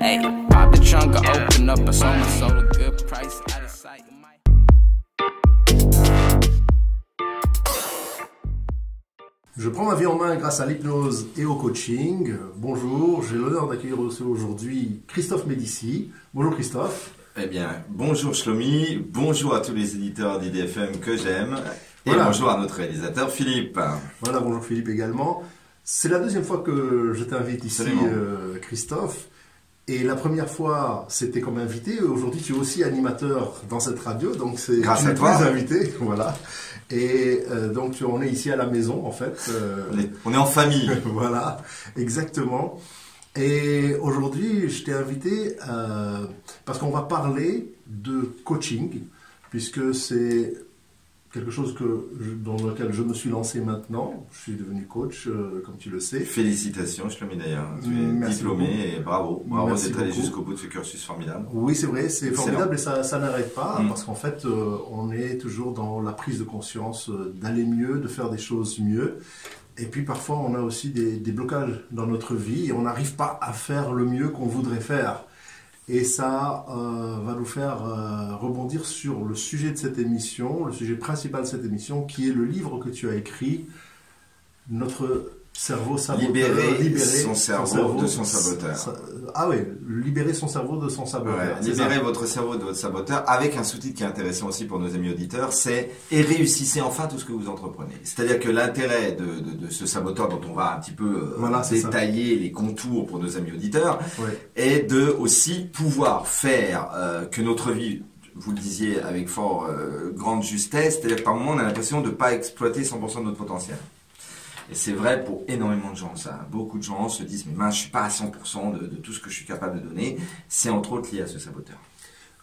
Hey, pop the trunk, I open up, I sold my soul a good price. Out of sight. Je prends ma vie en main grâce à l'hypnose et au coaching. Bonjour, j'ai l'honneur d'accueillir aujourd'hui Christophe Médici. Bonjour Christophe. Eh bien, bonjour Shlomi, bonjour à tous les éditeurs d'IDFM que j'aime, et Voilà. bonjour à notre réalisateur Philippe. Voilà, bonjour Philippe également. C'est la deuxième fois que je t'invite ici, euh, Christophe. Et la première fois, c'était comme invité. Aujourd'hui, tu es aussi animateur dans cette radio, donc c'est Grâce tu à toi. invité, voilà. Et euh, donc, tu- on est ici à la maison, en fait. euh, On est, on est en famille. voilà, exactement. Et aujourd'hui, je t'ai invité euh, parce qu'on va parler de coaching, puisque c'est quelque chose que je- dans lequel je me suis lancé maintenant. Je suis devenu coach, euh, comme tu le sais. Félicitations Shlomi d'ailleurs, tu es Merci diplômé beaucoup. et bravo, bravo d'être allé jusqu'au bout de ce cursus formidable. Oui, c'est vrai, c'est formidable et ça, ça n'arrête pas Mm. parce qu'en fait, euh, on est toujours dans la prise de conscience euh, d'aller mieux, de faire des choses mieux. Et puis parfois, on a aussi des, des blocages dans notre vie et on n'arrive pas à faire le mieux qu'on voudrait faire. Et ça euh, va nous faire euh, rebondir sur le sujet de cette émission, le sujet principal de cette émission, qui est le livre que tu as écrit, Notre cerveau saboteur. Libérer son cerveau de son saboteur. sa- ah oui, libérer son cerveau de son saboteur. Ouais, ça. votre cerveau de votre saboteur avec un sous-titre qui est intéressant aussi pour nos amis auditeurs, c'est et réussissez enfin tout ce que vous entreprenez. C'est-à-dire que l'intérêt de, de- de ce saboteur dont on va un petit peu euh, Voilà, c'est ça. détailler les contours pour nos amis auditeurs Ouais. est de aussi pouvoir faire euh, que notre vie vous le disiez avec fort euh, grande justesse, c'est-à-dire par moment on a l'impression de ne pas exploiter 100% de notre potentiel. Et c'est vrai pour énormément de gens, ça. Beaucoup de gens se disent, mais mince, je suis pas à 100% de, tout ce que je suis capable de donner. C'est entre autres lié à ce saboteur.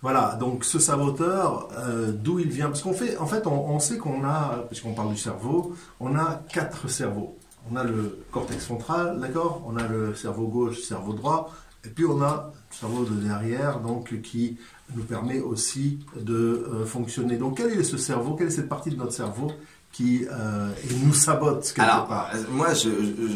Voilà, donc ce saboteur, euh, d'où il vient? Parce qu'en fait, en fait, on, sait qu'on a, puisqu'on parle du cerveau, on a quatre cerveaux. On a le cortex frontal, d'accord? On a le cerveau gauche, cerveau droit, et puis on a le cerveau de derrière, donc qui nous permet aussi de euh, fonctionner. Donc quel est ce cerveau? Quelle est cette partie de notre cerveau qui euh, nous sabote quelque Alors, part euh, moi, je,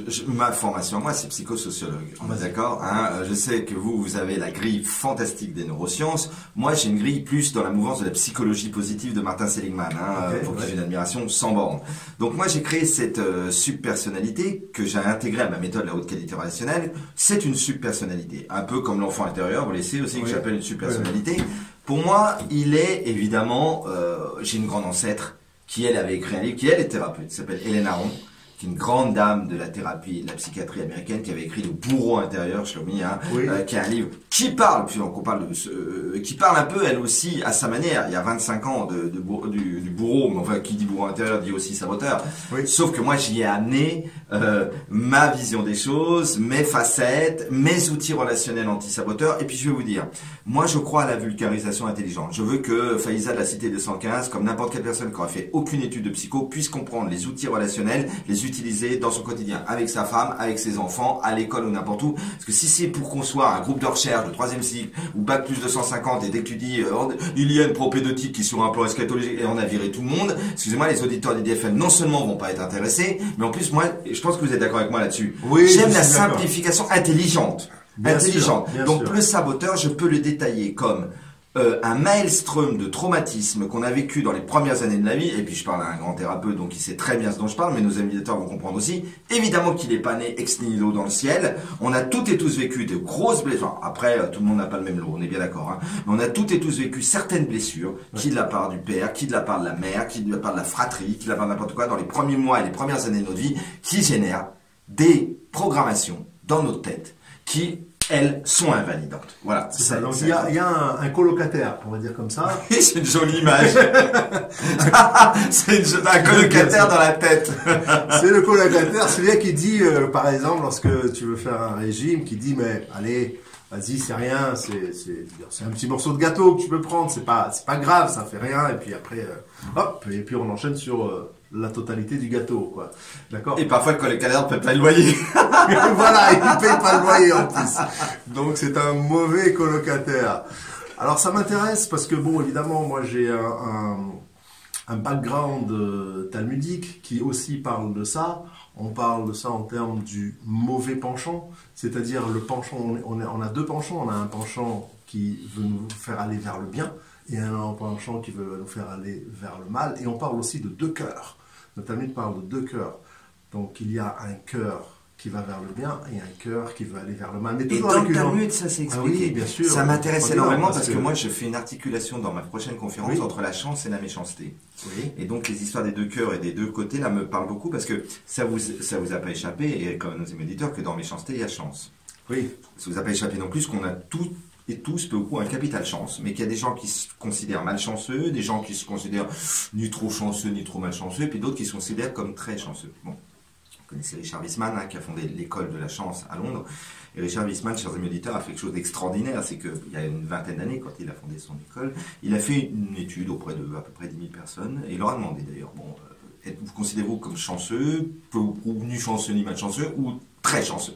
je- je- ma formation, moi, c'est psychosociologue. On est d'accord hein Euh, Je sais que vous, vous avez la grille fantastique des neurosciences. Moi, j'ai une grille plus dans la mouvance de la psychologie positive de Martin Seligman, hein, euh, pour qui j'ai une admiration sans borne. Donc, moi, j'ai créé cette euh, subpersonnalité que j'ai intégrée à ma méthode la haute qualité relationnelle. C'est une subpersonnalité, un peu comme l'enfant intérieur. Vous laissez aussi que j'appelle une subpersonnalité. Pour moi, il est évidemment, euh, j'ai une grande ancêtre qui elle avait écrit un livre, qui elle est thérapeute, s'appelle Hélène Aron, qui est une grande dame de la thérapie et de la psychiatrie américaine, qui avait écrit Le bourreau intérieur, Shlomi, hein, Oui. euh, qui est un livre qui parle, puis on parle de euh, qui parle un peu elle aussi à sa manière. Il y a 25 ans de, de bourreau- du, du bourreau, mais enfin qui dit bourreau intérieur dit aussi saboteur. Oui. Sauf que moi j'y ai amené euh, ma vision des choses, mes facettes, mes outils relationnels anti-saboteurs. Et puis je vais vous dire, moi je crois à la vulgarisation intelligente. Je veux que Faïza de la Cité 215, comme n'importe quelle personne qui aura fait aucune étude de psycho, puisse comprendre les outils relationnels, les dans son quotidien, avec sa femme, avec ses enfants, à l'école ou n'importe où. Parce que si c'est pour qu'on soit un groupe de recherche de troisième cycle ou bac plus 250 et dès que tu dis euh, il y a une propédeutique qui sur un plan eschatologique et on a viré tout le monde, excusez-moi, les auditeurs des DFM non seulement vont pas être intéressés, mais en plus moi, je pense que vous êtes d'accord avec moi là-dessus. Oui, J'aime la simplification intelligente. Bien intelligente. sûr, bien Donc sûr. le saboteur, je peux le détailler comme euh, un maelstrom de traumatisme qu'on a vécu dans les premières années de la vie, et puis je parle à un grand thérapeute, donc il sait très bien ce dont je parle, mais nos auditeurs vont comprendre aussi. Évidemment qu'il n'est pas né ex nihilo dans le ciel. On a toutes et tous vécu de grosses blessures. Après, euh, tout le monde n'a pas le même lot, on est bien d'accord. Hein. Mais on a toutes et tous vécu certaines blessures, qui de la part du père, qui de la part de la mère, qui de la part de la fratrie, qui de la part de n'importe quoi, dans les premiers mois et les premières années de notre vie, qui génèrent des programmations dans notre tête qui, elles, sont invalidantes. Voilà. C'est ça. Donc il y a, il y a un, un colocataire, on va dire comme ça. C'est une jolie image. c'est un colocataire dans la tête. C'est le colocataire, celui qui dit, euh, par exemple, lorsque tu veux faire un régime, qui dit, mais allez, vas-y, c'est rien, c'est un petit morceau de gâteau que tu peux prendre, c'est pas, c'est pas grave, ça fait rien, et puis après, euh, hop, et puis on enchaîne sur euh, la totalité du gâteau, quoi. D'accord Et parfois, le colocataire ne peut pas le loyer. voilà, il ne paye pas le loyer en plus. Donc c'est un mauvais colocataire. Alors ça m'intéresse parce que bon, évidemment, moi j'ai un, un- un background euh, talmudique qui aussi parle de ça. On parle de ça en termes du mauvais penchant, c'est-à-dire le penchant. On, est- on est- on a deux penchants. On a un penchant qui veut nous faire aller vers le bien et un penchant qui veut nous faire aller vers le mal. Et on parle aussi de deux cœurs. Le Talmud parle de deux cœurs. Donc il y a un cœur qui va vers le bien et un cœur qui veut aller vers le mal. Mais Et dans le Talmud, ça c'est Ah expliqué. oui, bien sûr. Ça m'intéresse énormément parce que... que- moi je fais une articulation dans ma prochaine conférence Oui. entre la chance et la méchanceté. Oui. Et donc les histoires des deux cœurs et des deux côtés là me parlent beaucoup parce que ça vous ça vous a pas échappé et comme nos éditeurs que dans méchanceté il y a chance. Oui. Ça vous a pas échappé non plus qu'on a toutes et tous peu ou prou un capital chance, mais qu'il y a des gens qui se considèrent malchanceux, des gens qui se considèrent ni trop chanceux ni trop malchanceux, et puis d'autres qui se considèrent comme très chanceux. Bon. Vous connaissez Richard Wiseman, hein, qui a fondé l'école de la chance à Londres. Et Richard Wiseman, chers amis auditeurs, a fait quelque chose d'extraordinaire. C'est qu'il y a une vingtaine d'années, quand il a fondé son école, il a fait une étude auprès de à peu près 10 000 personnes. Et il leur a demandé d'ailleurs, bon, euh, vous considérez-vous comme chanceux, peu ou prou ni chanceux ni malchanceux, ou très chanceux?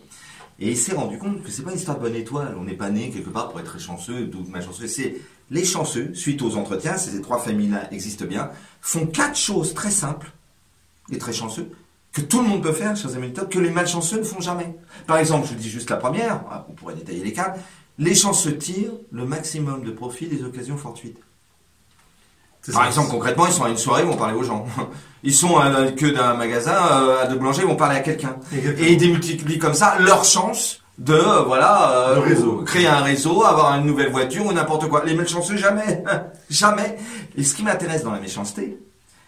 Et il s'est rendu compte que c'est pas une histoire de bonne étoile. On n'est pas né quelque part pour être très chanceux ou malchanceux. C'est les chanceux, suite aux entretiens, ces trois familles-là existent bien, font quatre choses très simples et très chanceux que tout le monde peut faire, chers amis que les malchanceux ne font jamais. Par exemple, je vous dis juste la première, on pourrait détailler les quatre. Les chanceux tirent le maximum de profit des occasions fortuites. Par ça. exemple, concrètement, ils sont à une soirée, ils vont parler aux gens. Ils sont à la queue d'un magasin, euh, à de boulanger, ils vont parler à quelqu'un. Et ils démultiplient comme ça leur chance de euh, voilà euh, réseau. créer un réseau, avoir une nouvelle voiture ou n'importe quoi. Les malchanceux jamais, jamais. Et ce qui m'intéresse dans la méchanceté,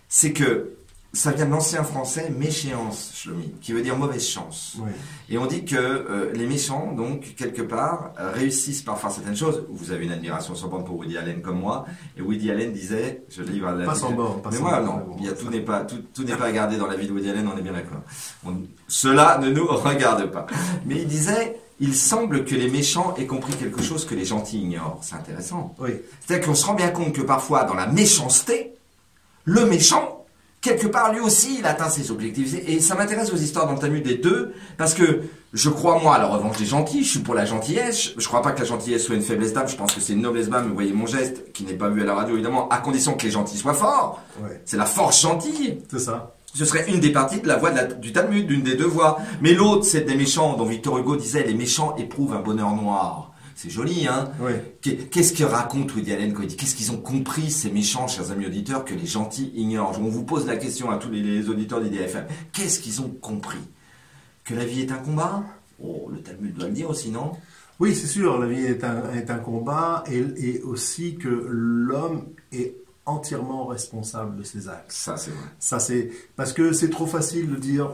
c'est que ça vient de l'ancien français méchéance, Shlomi, qui veut dire mauvaise chance. Oui. Et on dit que euh, les méchants, donc, quelque part, réussissent par faire certaines choses. Vous avez une admiration sans borne pour Woody Allen comme moi. Et Woody Allen disait, je livre la Pas sans borne, pas Mais sans moi, non. Il y a, tout n'est pas, tout, tout n'est pas à garder dans la vie de Woody Allen, on est bien d'accord. Cela ne nous regarde pas. Mais il disait, il semble que les méchants aient compris quelque chose que les gentils ignorent. C'est intéressant. Oui. C'est-à-dire qu'on se rend bien compte que parfois, dans la méchanceté, le méchant, quelque part, lui aussi, il atteint ses objectifs. Et ça m'intéresse aux histoires dans le Talmud des deux, parce que je crois, moi, à la revanche des gentils, je suis pour la gentillesse. Je ne crois pas que la gentillesse soit une faiblesse d'âme, je pense que c'est une noblesse d'âme. Vous voyez mon geste, qui n'est pas vu à la radio, évidemment, à condition que les gentils soient forts. Ouais. C'est la force gentille. C'est ça. Ce serait une des parties de la voie de la- du Talmud, d'une des deux voies. Mais l'autre, c'est des méchants, dont Victor Hugo disait, les méchants éprouvent un bonheur noir. C'est joli, hein Oui. Qu'est-ce que raconte Woody Allen quand il dit Qu'est-ce qu'ils ont compris, ces méchants, chers amis auditeurs, que les gentils ignorent? On vous pose la question à tous les, les auditeurs d'IDFM. Qu'est-ce qu'ils ont compris? Que la vie est un combat? Oh, le Talmud doit le dire aussi, non? Oui, c'est sûr, la vie est un, est un combat et, et aussi que l'homme est entièrement responsable de ses actes. Ça, c'est vrai. Ça, c'est parce que c'est trop facile de dire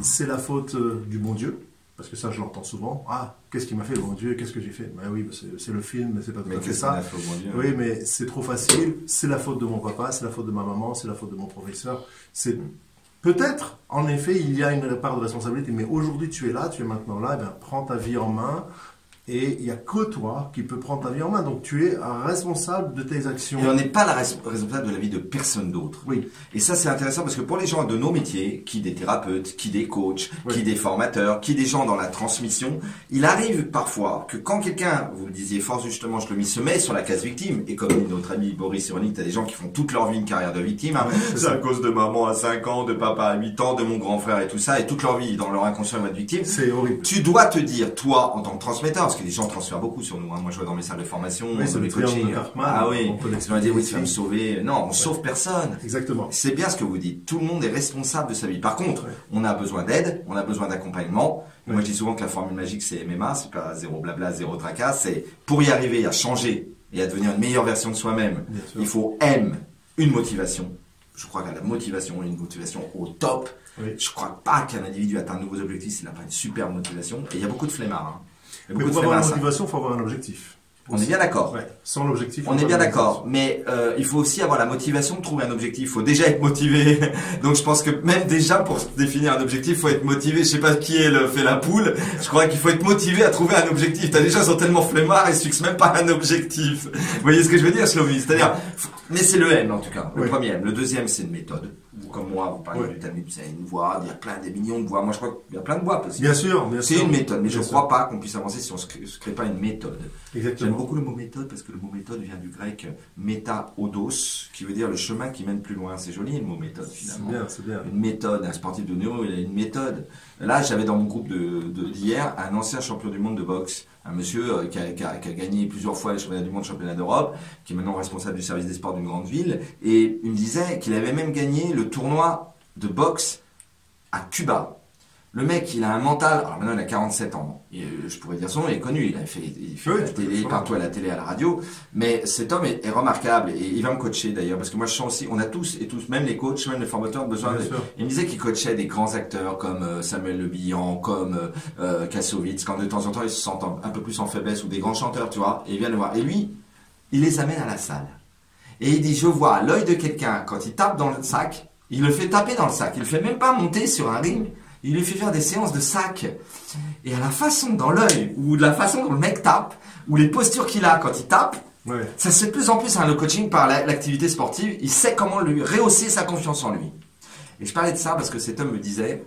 c'est la faute euh, du bon Dieu. Parce que ça, je l'entends souvent. Ah, qu'est-ce qui m'a fait le bon Dieu Qu'est-ce que j'ai fait? Ben oui, ben c'est le film, mais c'est pas tout Mais à fait ça. Dieu Oui, mais c'est trop facile. C'est la faute de mon papa, c'est la faute de ma maman, c'est la faute de mon professeur. C'est peut-être, en effet, il y a une part de responsabilité. Mais aujourd'hui, tu es là, tu es maintenant là. Eh bien, prends ta vie en main. Et il n'y a que toi qui peux prendre ta vie en main. Donc, tu es responsable de tes actions. Et on n'est pas la res- responsable de la vie de personne d'autre. Oui, Et ça, c'est intéressant parce que pour les gens de nos métiers, qui des thérapeutes, qui des coachs, Oui. qui des formateurs, qui des gens dans la transmission, il arrive parfois que quand quelqu'un, vous le disiez fort justement, je le mis, se met sur la case victime, et comme notre ami Boris Cyrulnik, t'as des gens qui font toute leur vie une carrière de victime, hein. C'est à cause de maman à 5 ans, de papa à 8 ans, de mon grand frère et tout ça, et toute leur vie, dans leur inconscient, ils vont être victimes. c'est horrible. Tu dois te dire, toi, en tant que transmetteur, parce que les gens transfèrent beaucoup sur nous. hein. Moi, je vois dans mes salles de formation, Oui, le les Karpman, Ah oui, on vont dire, oui, tu vas me sauver. Non, on sauve personne. Exactement. C'est bien ce que vous dites. Tout le monde est responsable de sa vie. Par contre, Ouais. on a besoin d'aide, on a besoin d'accompagnement. Ouais. Moi, je dis souvent que la formule magique, c'est MMA, c'est pas zéro blabla, zéro tracas. C'est pour y arriver à changer et à devenir une meilleure version de soi-même. Il faut M, une motivation. Je crois qu'à la motivation, une motivation au top. Oui. Je crois pas qu'un individu atteint de nouveaux objectifs s'il n'a pas une super motivation. Et il y a beaucoup de flemmards. hein. Mais pour avoir une motivation, il faut avoir un objectif. On est bien d'accord. Ouais. Sans l'objectif. On est bien d'accord, mais euh, il faut aussi avoir la motivation de trouver un objectif. Il faut déjà être motivé. Donc je pense que même déjà pour définir un objectif, il faut être motivé. Je sais pas qui est le fait la poule. Je crois qu'il faut être motivé à trouver un objectif. T'as qui sont tellement flemmards et se fixent même pas un objectif. Vous voyez ce que je veux dire, Shlomi C'est-à-dire, mais c'est le M en tout cas. Le premier M. Le deuxième, c'est une méthode. Vous comme moi, vous parlez Ouais. du tamis, c'est une voix, il y a plein des millions de voix. Moi, je crois qu'il y a plein de voix possibles. Bien sûr, bien C'est sûr. une méthode, mais je ne crois pas qu'on puisse avancer si on ne se crée, se crée pas une méthode. J'aime Exactement. beaucoup le mot méthode parce que le mot méthode vient du grec méta odos, qui veut dire le chemin qui mène plus loin. C'est joli le mot méthode C'est finalement. bien, c'est bien. Une méthode, un sportif de neuro, il a une méthode. Là, j'avais dans mon groupe d'hier un ancien champion du monde de boxe, un monsieur euh, qui a gagné plusieurs fois les championnats du monde, championnat d'Europe, qui est maintenant responsable du service des sports d'une grande ville, et il me disait qu'il avait même gagné le tournoi de boxe à Cuba. Le mec, il a un mental. Alors maintenant, il a 47 ans. Et, je pourrais dire son nom, il est connu. Il a fait, il fait Oui, la télé, partout à la télé, à la radio. Mais cet homme est, est remarquable et il va me coacher d'ailleurs parce que moi, je sens aussi, on a tous et tous, même les coachs, même les formateurs, besoin de. Il me disait qu'il coachait des grands acteurs comme euh, Samuel Le Bihan, comme euh, euh, Kassovitz, quand de temps en temps ils se sentent un, peu plus en faiblesse ou des grands chanteurs, tu vois. Et il vient le voir. Et lui, il les amène à la salle. Et il dit, je vois l'œil de quelqu'un, quand il tape dans le sac, il le fait taper dans le sac. Il le fait même pas monter sur un ring. Il lui fait faire des séances de sac. Et à la façon dans l'œil, ou de la façon dont le mec tape, ou les postures qu'il a quand il tape, Ouais. ça se fait de plus en plus, hein, le coaching par la- l'activité sportive. Il sait comment lui rehausser sa confiance en lui. Et je parlais de ça parce que cet homme me disait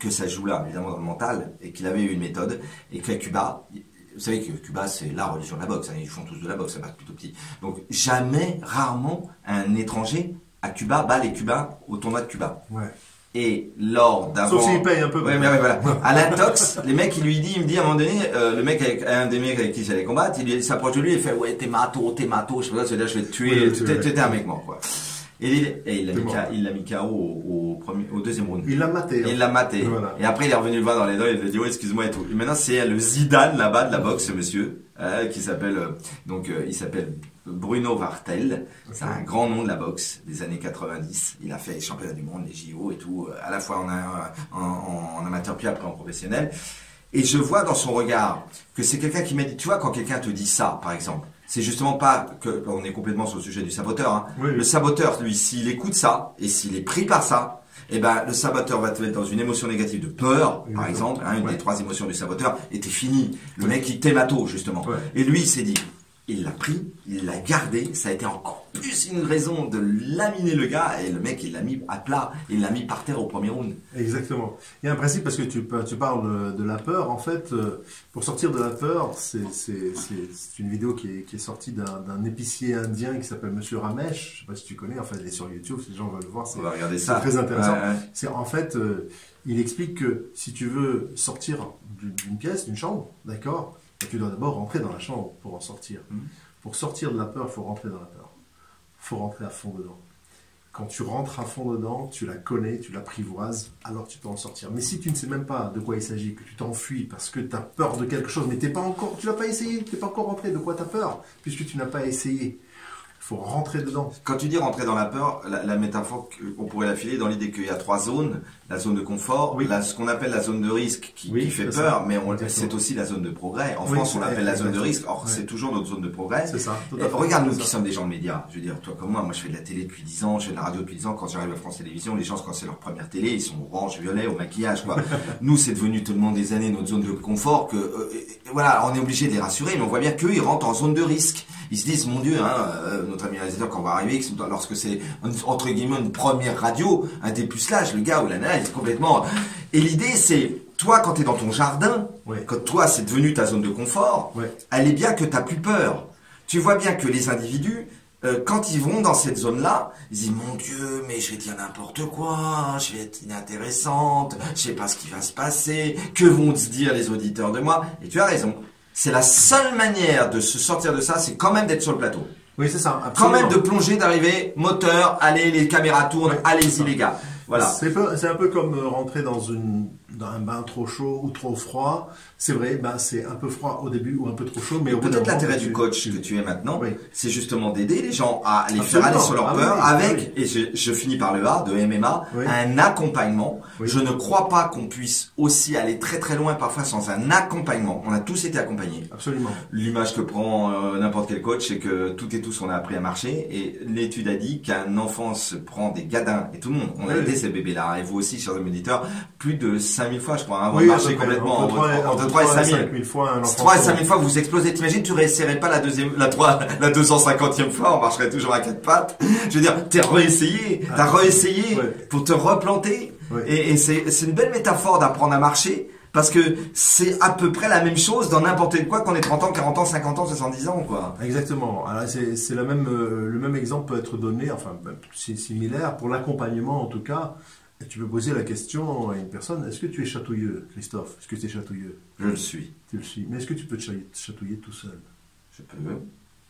que ça joue là, évidemment, dans le mental, et qu'il avait eu une méthode, et qu'à Cuba, vous savez que Cuba, c'est la religion de la boxe, hein, ils font tous de la boxe, ça va plutôt petit. Donc, jamais, rarement, un étranger à Cuba bat les Cubains au tournoi de Cuba. Ouais. Et lors d'avant... Sauf s'il paye un peu. Ouais, mais ouais, voilà. À l'intox, les mecs, il lui dit, il me dit à un moment donné, euh, le mec, avec, un des mecs avec qui j'allais combattre, il, s'approche de lui, il fait, ouais, t'es mato, t'es mato, je sais pas, c'est-à-dire, je vais te tuer, Oui, t'es un mec mort, quoi. Et il, et il l'a mis, KO au, au premier, au deuxième round. Il l'a maté. Et hein. il l'a maté. Voilà. Et après, il est revenu le voir dans les dents, il lui a dit, ouais, excuse-moi et tout. Et maintenant, c'est le Zidane là-bas de la boxe, ce monsieur, euh, qui s'appelle, euh, donc, il s'appelle Bruno Vartel. C'est un grand nom de la boxe des années 90. Il a fait les championnats du monde, les JO et tout, euh, à la fois en, en, en- en amateur puis après en professionnel. Et je vois dans son regard que c'est quelqu'un qui m'a dit, tu vois, quand quelqu'un te dit ça, par exemple, c'est justement pas que, on est complètement sur le sujet du saboteur, hein. Oui, oui. Le saboteur, lui, s'il écoute ça, et s'il est pris par ça, eh ben, le saboteur va te mettre dans une émotion négative de peur, par exemple, hein, une Ouais. des trois émotions du saboteur, et t'es fini. Le mec, il t'émato, justement. Ouais. Et lui, il s'est dit, il l'a pris, il l'a gardé, ça a été encore plus une raison de laminer le gars, et le mec, il l'a mis à plat, il l'a mis par terre au premier round. Exactement. Il y a un principe parce que tu, pa- tu parles de la peur. En fait, euh, pour sortir de la peur, c'est une vidéo qui est, qui est sortie d'un épicier indien qui s'appelle Monsieur Ramesh. Je sais pas si tu connais. En fait, elle est sur YouTube. Si les gens veulent le voir, c'est très intéressant. Ouais, ouais. C'est en fait, euh, il explique que si tu veux sortir d'une pièce, d'une chambre, d'accord, tu dois d'abord rentrer dans la chambre pour en sortir. Mhm. Pour sortir de la peur, il faut rentrer dans la peur. Il faut rentrer à fond dedans. Quand tu rentres à fond dedans, tu la connais, tu l'apprivoises, alors tu peux en sortir. Mais si tu ne sais même pas de quoi il s'agit, que tu t'enfuis parce que tu as peur de quelque chose, mais t'es pas encore, tu l'as pas essayé, tu n'es pas encore rentré, de quoi tu as peur, puisque tu n'as pas essayé. Il faut rentrer dedans. Quand tu dis rentrer dans la peur, la, la métaphore qu'on pourrait l'affiler dans l'idée qu'il y a trois zones, la zone de confort, Oui. la- ce qu'on appelle la zone de risque qui, Oui, qui fait peur, ça. mais c'est aussi la zone de progrès. En Oui, France, on l'appelle la zone de risque, or c'est toujours notre zone de progrès. C'est ça. regarde nous qui sommes des gens de médias. Je veux dire, toi comme moi, moi je fais de la télé depuis 10 ans, je fais de la radio depuis 10 ans. Quand j'arrive à France Télévisions, les gens, quand c'est leur première télé, ils sont orange, violet, au maquillage, quoi. nous, c'est devenu tellement des années notre zone de confort que, euh, voilà, on est obligé de les rassurer, mais on voit bien qu'eux, ils rentrent en zone de risque. Ils se disent, mon Dieu, hein, euh, notre ami réalisateur, quand on va arriver, que lorsque c'est, entre guillemets, une première radio, un dépucelage, le gars ou la nana, il est complètement... Et l'idée, c'est, toi, quand t'es dans ton jardin, Ouais. quand toi, c'est devenu ta zone de confort, Ouais. elle est bien que tu n'as plus peur. Tu vois bien que les individus, euh, quand ils vont dans cette zone-là, ils disent Mon Dieu, mais je vais dire n'importe quoi, je vais être inintéressante, je sais pas ce qui va se passer, que vont se dire les auditeurs de moi Et tu as raison. C'est la seule manière de se sortir de ça, c'est quand même d'être sur le plateau. Oui, c'est ça. Quand même de plonger, d'arriver, moteur, allez, les caméras tournent, Ouais. allez-y les gars. Voilà. C'est peu- c'est un peu comme rentrer dans, une, dans un bain trop chaud ou trop froid. C'est vrai, ben, c'est un peu froid au début ou un peu trop chaud, mais Peut-être l'intérêt tu- du coach tu- que tu es maintenant, Oui. c'est justement d'aider les gens à les Absolument. faire aller sur leur Ah peur oui, avec, et je, je finis par le A de MMA, un accompagnement. Je ne crois pas qu'on puisse aussi aller très très loin parfois sans un accompagnement. On a tous été accompagnés. Absolument. L'image que prend euh, n'importe quel coach, c'est que tout et tous on a appris à marcher et l'étude a dit qu'un enfant se prend des gadins et tout le monde, on a oui. ces bébés-là et vous aussi chers auditeurs, plus de 5000 fois, je crois, hein, Oui, marcher complètement. Entre Entre entre 3 et trois 5000. 5000 fois enfant. 3 et 5000 fois, vous explosez. T'imagines, tu réessayerais pas la deuxième, la 3, la 250e fois, on marcherait toujours à quatre pattes. Je veux dire, t'es réessayé, t'as Ah, réessayé ouais. pour te replanter. Ouais. Et, et c'est, c'est une belle métaphore d'apprendre à marcher. Parce que c'est à peu près la même chose dans n'importe quoi qu'on ait 30 ans, 40 ans, 50 ans, 70 ans, quoi. Exactement. Alors c'est c'est la même euh, le même exemple peut être donné, enfin c'est similaire pour l'accompagnement en tout cas. Et Tu peux poser la question à une personne est-ce que tu es chatouilleux, Christophe? Est-ce que tu es chatouilleux? Je le suis. Tu le suis. Mais est-ce que tu peux te cha- te chatouiller tout seul? Je peux.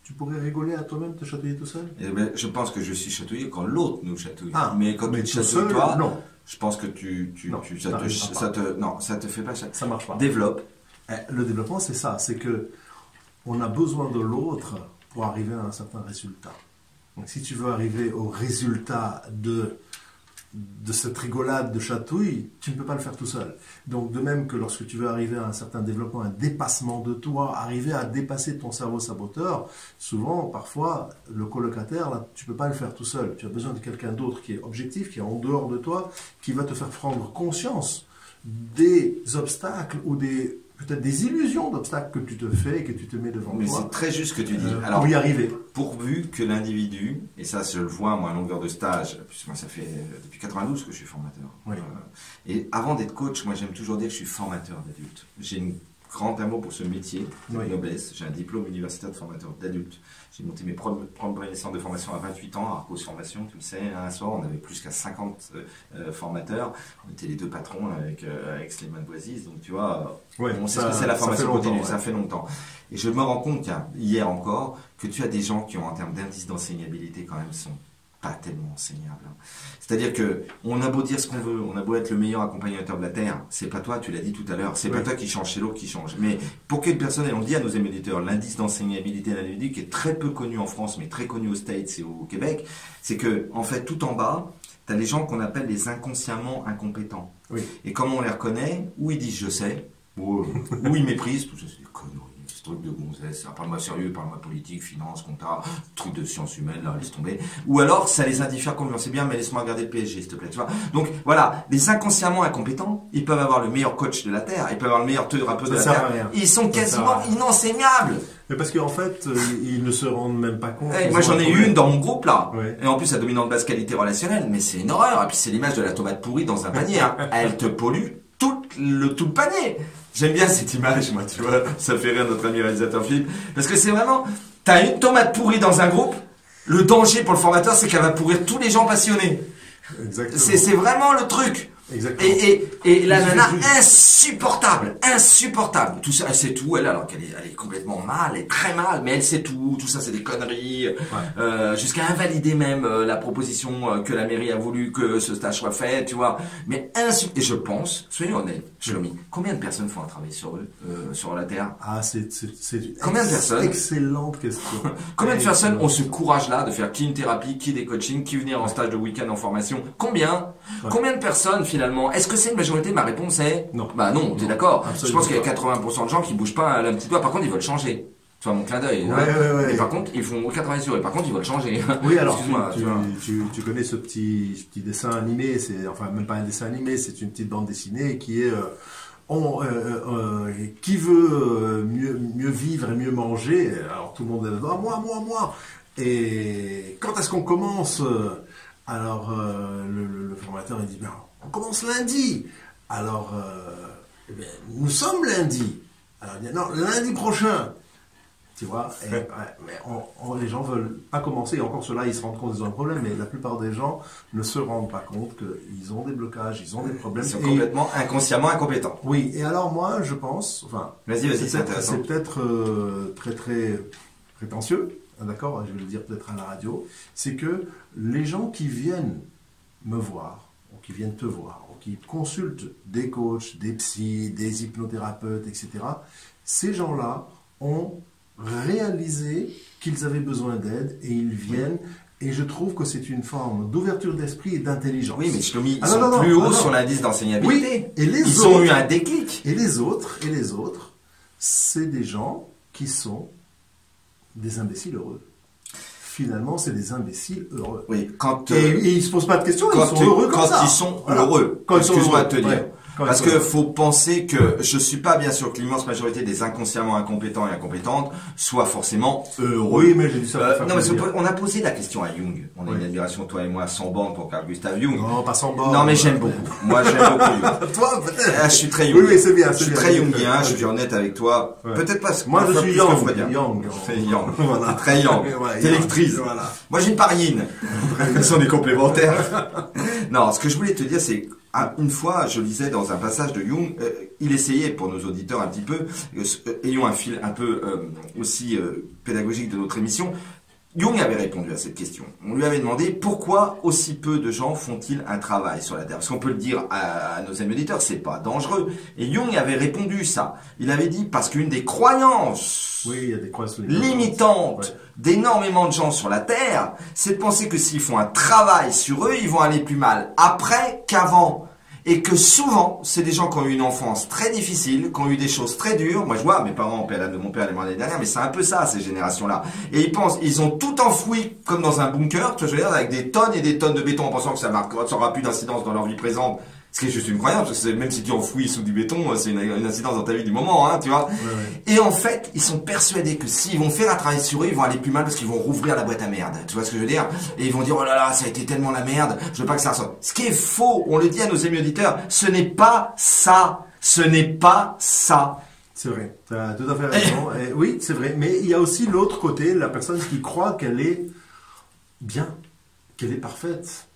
Tu pourrais rigoler à toi-même te chatouiller tout seul? Eh ben, je pense que je suis chatouillé quand l'autre nous chatouille. Ah, mais quand mais tu te chatouilles seul, toi, non. je pense que tu, tu, Non, tu- ça, te, ça te, non, ça te fait pas chatouiller. Ça marche pas. Développe. Eh, Le développement, c'est ça, c'est que on a besoin de l'autre pour arriver à un certain résultat. Donc, si tu veux arriver au résultat de de cette rigolade de chatouille, tu ne peux pas le faire tout seul. Donc, de même que lorsque tu veux arriver à un certain développement, un dépassement de toi, arriver à dépasser ton cerveau saboteur, souvent, parfois, le colocataire, là, tu peux pas le faire tout seul. Tu as besoin de quelqu'un d'autre qui est objectif, qui est en dehors de toi, qui va te faire prendre conscience des obstacles ou des peut-être des illusions d'obstacles que tu te fais et que tu te mets devant Mais toi c'est très juste ce que tu dis. euh, Alors, pour y arriver. pourvu que l'individu, et ça je le vois moi à longueur de stage, puisque moi ça fait euh, depuis 92 que je suis formateur. Oui. Euh, et avant d'être coach, moi j'aime toujours dire que je suis formateur d'adultes. J'ai une grand amour pour ce métier de Oui. noblesse. J'ai un diplôme universitaire de formateur d'adultes. J'ai monté mes premiers centres de formation à 28 ans, Arcos Formation, tu le sais. hein, Un soir, on avait plus qu'à 50 euh, euh, formateurs. On était les deux patrons avec, euh, avec Slimane Boisis. Donc tu vois, Ouais, on sait ce que c'est la formation continue, ça fait longtemps. Et je me rends compte, hier encore, que tu as des gens qui ont en termes d'indice d'enseignabilité quand même sont pas tellement enseignables. hein. C'est-à-dire que on a beau dire ce qu'on veut, on a beau être le meilleur accompagnateur de la Terre, c'est pas toi, tu l'as dit tout à l'heure, c'est pas toi qui change, c'est l'autre qui change. Mais pour qu'une personne, et on le dit à nos éméditeurs, l'indice d'enseignabilité qui est très peu connu en France, mais très connu aux States et au Québec, c'est que, en fait, tout en bas, tu as les gens qu'on appelle les inconsciemment incompétents. Oui. Et comment on les reconnaît? Ou ils disent je sais, ou, euh, ou ils méprisent, tout ça c'est des conneries, ce truc de gonzesse, parle-moi sérieux, parle-moi politique, finance, compta, truc de sciences humaines, là, laisse tomber. Ou alors ça les indiffère complètement, c'est bien, mais laisse-moi regarder le PSG, s'il te plaît, tu vois. Donc voilà, les inconsciemment incompétents, ils peuvent avoir le meilleur coach de la Terre, ils peuvent avoir le meilleur thérapeute de la Terre, ils sont quasiment inenseignables. Mais parce qu'en fait, euh, ils ne se rendent même pas compte. Eh, moi j'en ai une dans mon groupe là. Ouais. Et en plus, elle dominante basse qualité relationnelle, mais c'est une horreur. Et puis c'est l'image de la tomate pourrie dans un panier. hein. Elle te pollue tout le, tout le panier. J'aime bien cette image, moi, tu vois. Ça fait rire notre ami réalisateur Philippe. Parce que c'est vraiment, t'as une tomate pourrie dans un groupe. Le danger pour le formateur, c'est qu'elle va pourrir tous les gens passionnés. C'est vraiment le truc. Exactement. Et, et, et la nana insupportable, insupportable. Tout ça, elle sait tout, elle, alors qu'elle est, elle est complètement mal, elle est très mal, mais elle sait tout. Tout ça, c'est des conneries. Euh, Jusqu'à invalider même euh, la proposition euh, que la mairie a voulu que ce stage soit fait, tu vois. Mais insu- Et je pense, soyons honnêtes, Shlomi, combien de personnes font un travail sur eux, euh, sur la Terre? Ah, c'est Combien de personnes? Excellente question. Combien de personnes ont ce courage-là de faire qui une thérapie, qui des coachings, qui venir en stage de week-end en formation? Combien? Ouais. Combien de personnes finalement Est-ce que c'est une majorité? Ma réponse est Non. Bah non, t'es d'accord. Je pense qu'il y a pas. 80% de gens qui bougent pas un petit doigt. Par contre, ils veulent changer. Tu vois mon clin d'œil. Ouais, hein. ouais, ouais. Mais par contre, ils font 80 sur et par contre, ils veulent changer. Oui, alors tu, Excuse-moi, tu, tu connais ce petit, ce petit dessin animé, c'est enfin même pas un dessin animé, c'est une petite bande dessinée qui est euh, on, euh, euh, qui veut mieux, mieux vivre et mieux manger. Alors tout le monde est là, Ah, moi, moi, moi. Et quand est-ce qu'on commence? Alors le, le- le formateur il dit ben, on commence lundi. Alors euh, eh bien, nous sommes lundi. Alors non lundi prochain. Tu vois, et, ouais, mais on- on- les gens veulent pas commencer, et encore cela, ils se rendent compte qu'ils ont un problème, mais la plupart des gens ne se rendent pas compte qu'ils ont des blocages, ils ont des problèmes. Ils sont et- complètement inconsciemment incompétents. oui, et alors moi, je pense, enfin, Vas-y, vas-y, c'est peut-être- euh, très très prétentieux, hein, d'accord, je vais le dire peut-être à la radio, c'est que les gens qui viennent me voir, qui viennent te voir, ou qui consultent des coachs, des psys, des hypnothérapeutes, etc., ces gens-là ont réalisé qu'ils avaient besoin d'aide et ils viennent. Et je trouve que c'est une forme d'ouverture d'esprit et d'intelligence. Oui, mais Shlomi, ils Ah, sont non, non, plus non, hauts non. sur l'indice d'enseignabilité. Oui, et les Ils autres- ont eu un déclic. Et les autres, et les autres, c'est des gens qui sont des imbéciles heureux. Finalement, c'est des imbéciles heureux. Oui, quand Et, euh, et ils se posent pas de questions, quand, ils sont heureux comme quand ça. ils sont heureux, Quand ils sont excuse-moi heureux, de te dire, ouais. Parce que faut- penser que je suis pas bien sûr que l'immense majorité des inconsciemment incompétents et incompétentes soient forcément heureux. Oui, mais j'ai dit ça Euh, non, mais on a posé la question à Jung. On a Oui. une admiration, toi et moi, sans bande pour Carl Gustav Jung. Non, pas sans bord. Non, mais j'aime beaucoup. Moi, j'aime beaucoup Jung. Toi, peut-être. Ah, je suis très Oui, Jung. oui, c'est bien. Je suis bien. très Jungien, je suis honnête avec toi. Ouais. Peut-être pas. Moi, je pas suis Yang. Yang. C'est Yang. Voilà. T'es très Yang. T'électrises. Yang. Voilà. Moi, j'ai une parine. Ce sont des complémentaires. non, ce que je voulais te dire, c'est une fois, je lisais dans un passage de Jung, euh, il essayait pour nos auditeurs un petit peu, euh, euh, ayons un fil un peu euh, aussi pédagogique de notre émission. Jung avait répondu à cette question. On lui avait demandé pourquoi aussi peu de gens font-ils un travail sur la Terre? Parce qu'on peut le dire à, à nos amis auditeurs, c'est pas dangereux. Et Jung avait répondu ça. Il avait dit parce qu'une des croyances Oui, il y a des croyances limitante Ouais. d'énormément de gens sur la Terre, c'est de penser que s'ils font un travail sur eux, ils vont aller plus mal après qu'avant. Et que souvent, c'est des gens qui ont eu une enfance très difficile, qui ont eu des choses très dures. Moi, je vois mes parents, de mon père les l'année dernière, mais c'est un peu ça, ces générations-là. Et ils pensent, ils ont tout enfoui comme dans un bunker, tu vois, je veux avec des tonnes et des tonnes de béton en pensant que ça marquera, ça aura plus d'incidence dans leur vie présente. Ce qui est juste une croyance, parce que même si tu enfouis sous du béton, c'est une, une incidence dans ta vie du moment, hein, tu vois. Ouais, ouais. Et en fait, ils sont persuadés que s'ils vont faire un travail sur eux, ils vont aller plus mal parce qu'ils vont rouvrir la boîte à merde. Tu vois ce que je veux dire? Et ils vont dire, oh là là, ça a été tellement la merde, je veux pas que ça ressorte. Ce qui est faux, on le dit à nos amis auditeurs, ce n'est pas ça. Ce n'est pas ça. C'est vrai, tu as tout à fait raison. Et oui, c'est vrai. Mais il y a aussi l'autre côté, la personne qui croit qu'elle est bien, qu'elle est parfaite,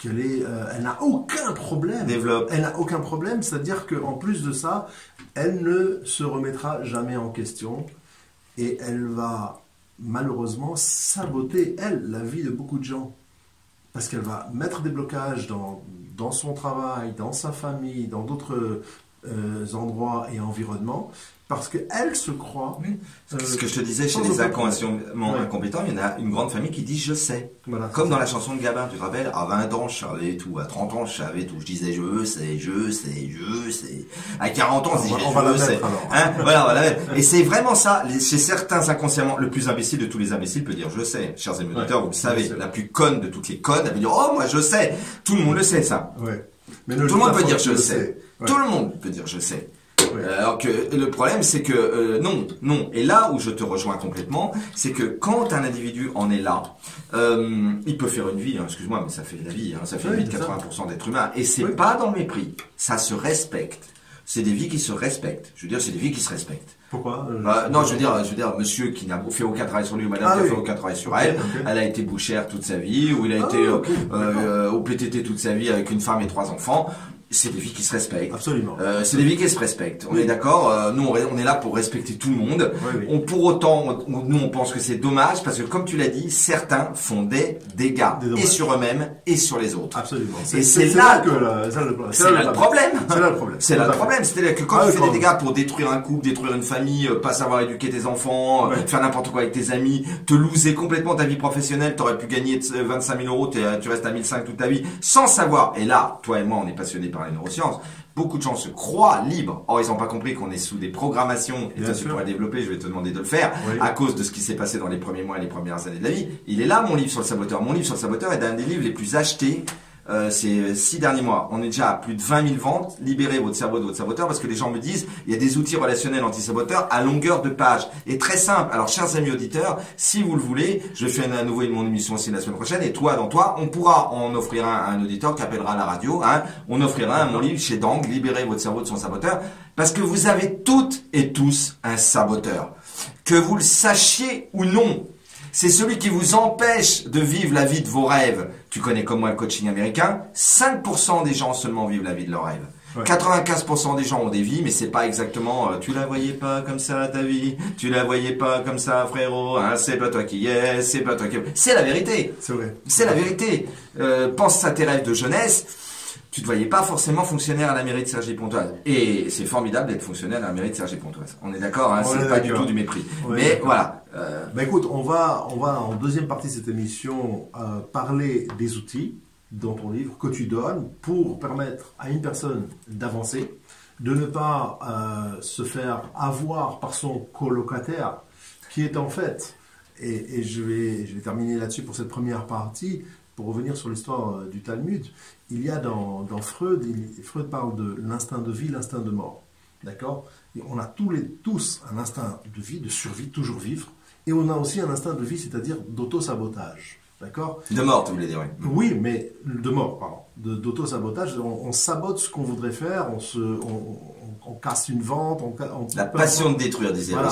qu'elle est, euh, elle n'a aucun problème. Développe. Elle n'a aucun problème, c'est-à-dire qu'en plus de ça, elle ne se remettra jamais en question et elle va malheureusement saboter, elle, la vie de beaucoup de gens. Parce qu'elle va mettre des blocages dans, dans son travail, dans sa famille, dans d'autres euh, endroits et environnements, parce qu'elle se croit. euh, Ce que je te disais, chez les inconsciemment Ouais. incompétents, il y en a une grande famille qui dit je sais. Voilà, Comme dans ça. la chanson de Gabin, tu te rappelles À 20 ans, je savais tout. À 30 ans, je savais tout. Je disais je sais, je sais, je sais. À 40 ans, je On va- disais on va la je sais. Hein voilà, voilà. Et c'est vraiment ça. Les- Chez certains inconsciemment, le plus imbécile de tous les imbéciles peut dire je sais. Chers amis Ouais, auditeurs, vous le savez. La plus conne de toutes les connes, elle peut dire oh moi je sais. Tout le monde le sait ça. Ouais. Mais ne Tout le monde peut dire je sais. Tout le monde peut dire je sais. Euh, Alors que le problème, c'est que euh, non, non. Et là où je te rejoins complètement, c'est que quand un individu en est là, euh, il peut faire une vie. hein, Excuse-moi, mais ça fait la vie. hein, ça fait Oui, une vie de c'est ça. 80% d'êtres humains. Et c'est Oui. pas dans le mépris. Ça se respecte. C'est des vies qui se respectent. Je veux dire, c'est des vies qui se respectent. Pourquoi euh, Bah, non, je veux dire, je veux dire, monsieur qui n'a fait aucun travail sur lui ou madame Ah qui a oui. fait aucun travail sur elle, elle a été bouchère toute sa vie, ou il a Ah, été euh, euh, au PTT toute sa vie avec une femme et trois enfants. C'est des vies qui se respectent. Absolument. Euh, c'est des vies qui se respectent. On Oui. est d'accord. euh, nous, on est- là pour respecter tout le monde. Oui, oui. On, pour autant, on- nous, on pense que c'est dommage parce que, comme tu l'as dit, certains font des dégâts Des et sur eux-mêmes et sur les autres. Absolument. Et c'est là que là le problème. C'est là le problème. C'est là le problème. C'est là le problème. C'est-à-dire que quand Ah tu fais des dégâts pour détruire un couple, détruire une famille, euh, pas savoir éduquer tes enfants, faire n'importe quoi avec tes amis, te loser complètement ta vie professionnelle, t'aurais pu gagner euh, 25 000 euros, tu restes à 1005 toute ta vie, sans savoir. Et là, toi et moi, on est passionnés par les neurosciences. Beaucoup de gens se croient libres. Or, ils n'ont pas compris qu'on est sous des programmations. Et Bien toi, tu pourrais développer, je vais te demander de le faire, Oui. à cause de ce qui s'est passé dans les premiers mois et les premières années de la vie. Il est là, mon livre sur le saboteur. Mon livre sur le saboteur est un des livres les plus achetés euh, ces six derniers mois. On est déjà à plus de 20 000 ventes. Libérez votre cerveau de votre saboteur parce que les gens me disent il y a des outils relationnels anti-saboteurs à longueur de page. Et très simple. Alors, chers amis auditeurs, si vous le voulez, je fais à nouveau mon émission aussi la semaine prochaine. Et toi, dans toi, on pourra en offrir un à un auditeur qui appellera à la radio. Hein. On offrira un mon livre chez Dang, Libérez votre cerveau de son saboteur. Parce que vous avez toutes et tous un saboteur. Que vous le sachiez ou non. C'est celui qui vous empêche de vivre la vie de vos rêves. Tu connais comme moi le coaching américain. 5% des gens seulement vivent la vie de leurs rêves. Ouais. 95% des gens ont des vies, mais c'est pas exactement. euh, tu la voyais pas comme ça ta vie? Tu la voyais pas comme ça, frérot. Hein, c'est pas toi qui es. C'est pas toi qui. C'est la vérité. C'est vrai. C'est la vérité. Euh, pense à tes rêves de jeunesse. Tu te voyais pas forcément fonctionnaire à la mairie de Sergi Pontoise. Et c'est formidable d'être fonctionnaire à la mairie de Sergi Pontoise. On est d'accord, hein, c'est est pas du tout du mépris. On Mais voilà. euh, Bah écoute, on va, on va en deuxième partie de cette émission euh, parler des outils dans ton livre que tu donnes pour permettre à une personne d'avancer, de ne pas euh, se faire avoir par son colocataire, qui est en fait, et, et je, vais, je vais terminer là-dessus pour cette première partie, pour revenir sur l'histoire euh, du Talmud, il y a dans, dans Freud, il- Freud parle de l'instinct de vie, l'instinct de mort. D'accord? On a tous, les, tous un instinct de vie, de survie, toujours vivre. Et on a aussi un instinct de vie, c'est-à-dire d'auto-sabotage. D'accord? De mort, tu voulais dire, oui. Oui, mais de mort, pardon. D'auto-sabotage, on, on sabote ce qu'on voudrait faire, on, se, on, on- on casse une vente, on, La passion de détruire, disait Voilà.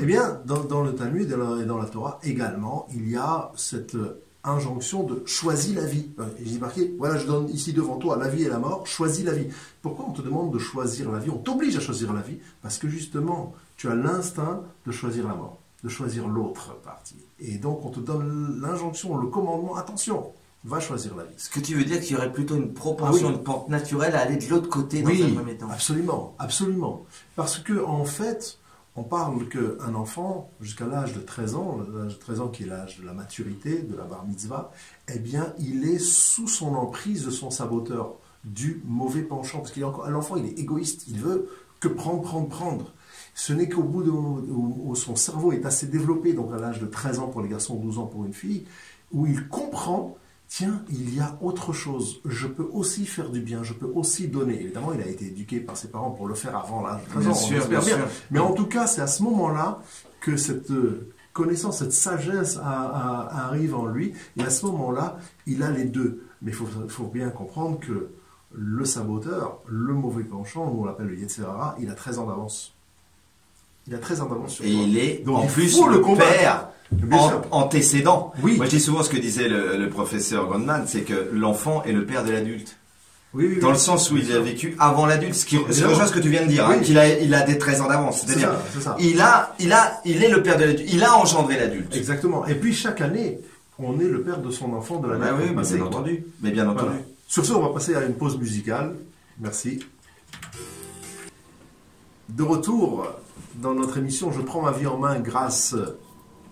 Eh bien, dans, dans le Talmud et dans, la Torah également, il y a cette injonction de choisis la vie. Il est marqué, voilà, je donne ici devant toi la vie et la mort, choisis la vie. Pourquoi on te demande de choisir la vie? On t'oblige à choisir la vie parce que justement, tu as l'instinct de choisir la mort, de choisir l'autre partie. Et donc, on te donne l'injonction, le commandement, attention, va choisir la vie. Ce que tu veux dire qu'il y aurait plutôt une propension, Ah oui. une pente naturelle à aller de l'autre côté dans un Oui, premier temps. absolument, absolument. Parce que en fait, on parle qu'un enfant, jusqu'à l'âge de 13 ans, l'âge de 13 ans qui est l'âge de la maturité, de la bar mitzvah, eh bien, il est sous son emprise de son saboteur, du mauvais penchant. Parce qu'il est encore, l'enfant, il est égoïste, il veut que prendre, prendre, prendre. Ce n'est qu'au bout de, où, où son cerveau est assez développé, donc à l'âge de 13 ans pour les garçons, 12 ans pour une fille, où il comprend tiens, il y a autre chose. Je peux aussi faire du bien, je peux aussi donner. Évidemment, il a été éduqué par ses parents pour le faire avant l'âge de 13 Bien ans, sûr, bien sûr. Mais en tout cas, c'est à ce moment-là que cette euh, connaissance, cette sagesse a- a- arrive en lui. Et à ce moment-là, il a les deux. Mais il faut, faut bien comprendre que le saboteur, le mauvais penchant, nous on l'appelle le Yetzirara, il a 13 ans d'avance. Il a 13 ans d'avance sur Et toi. il est Donc, en il plus faut le, père antécédent. Oui. Moi je dis souvent ce que disait le, le professeur Goldman, c'est que l'enfant est le père de l'adulte. Oui, oui, Dans oui. le sens où il a vécu avant l'adulte, ce qui rejoint ce que tu viens de dire, hein, qu'il a, il a des 13 ans d'avance. C'est C'est-à-dire, il a, il a, il est le père de l'adulte. Il a engendré l'adulte. Exactement. Et puis chaque année, on est le père de son enfant de l'année Bah oui, passée, bien entendu. Mais bien entendu. Voilà. Sur ce, on va passer à une pause musicale. Merci. De retour dans notre émission Je prends ma vie en main grâce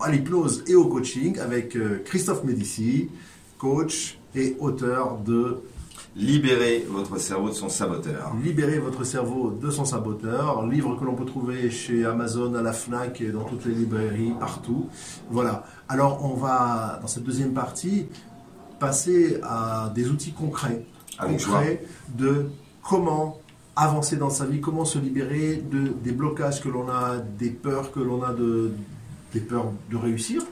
à l'hypnose et au coaching avec euh, Christophe Médici, coach et auteur de Libérez votre cerveau de son saboteur. Libérer votre cerveau de son saboteur, livre que l'on peut trouver chez Amazon, à la FNAC, et dans toutes les librairies, partout. Voilà. Alors on va, dans cette deuxième partie, passer à des outils concrets. Avec concrets de comment avancer dans sa vie, comment se libérer de, des blocages que l'on a, des peurs que l'on a de, des peurs de réussir,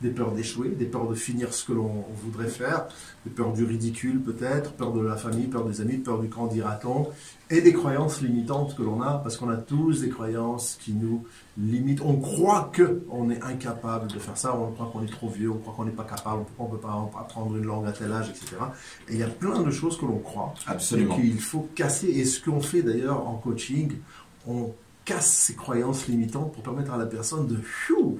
des peurs d'échouer, des peurs de finir ce que l'on voudrait faire, des peurs du ridicule peut-être, peur de la famille, peur des amis, peur du camp dira-t-on, et des croyances limitantes que l'on a, parce qu'on a tous des croyances qui nous limitent. On croit que on est incapable de faire ça, on croit qu'on est trop vieux, on croit qu'on n'est pas capable, on ne peut pas apprendre une langue à tel âge, etc. Et il y a plein de choses que l'on croit. Absolument. Et qu'il faut casser. Et ce qu'on fait d'ailleurs en coaching, on casse ces croyances limitantes pour permettre à la personne de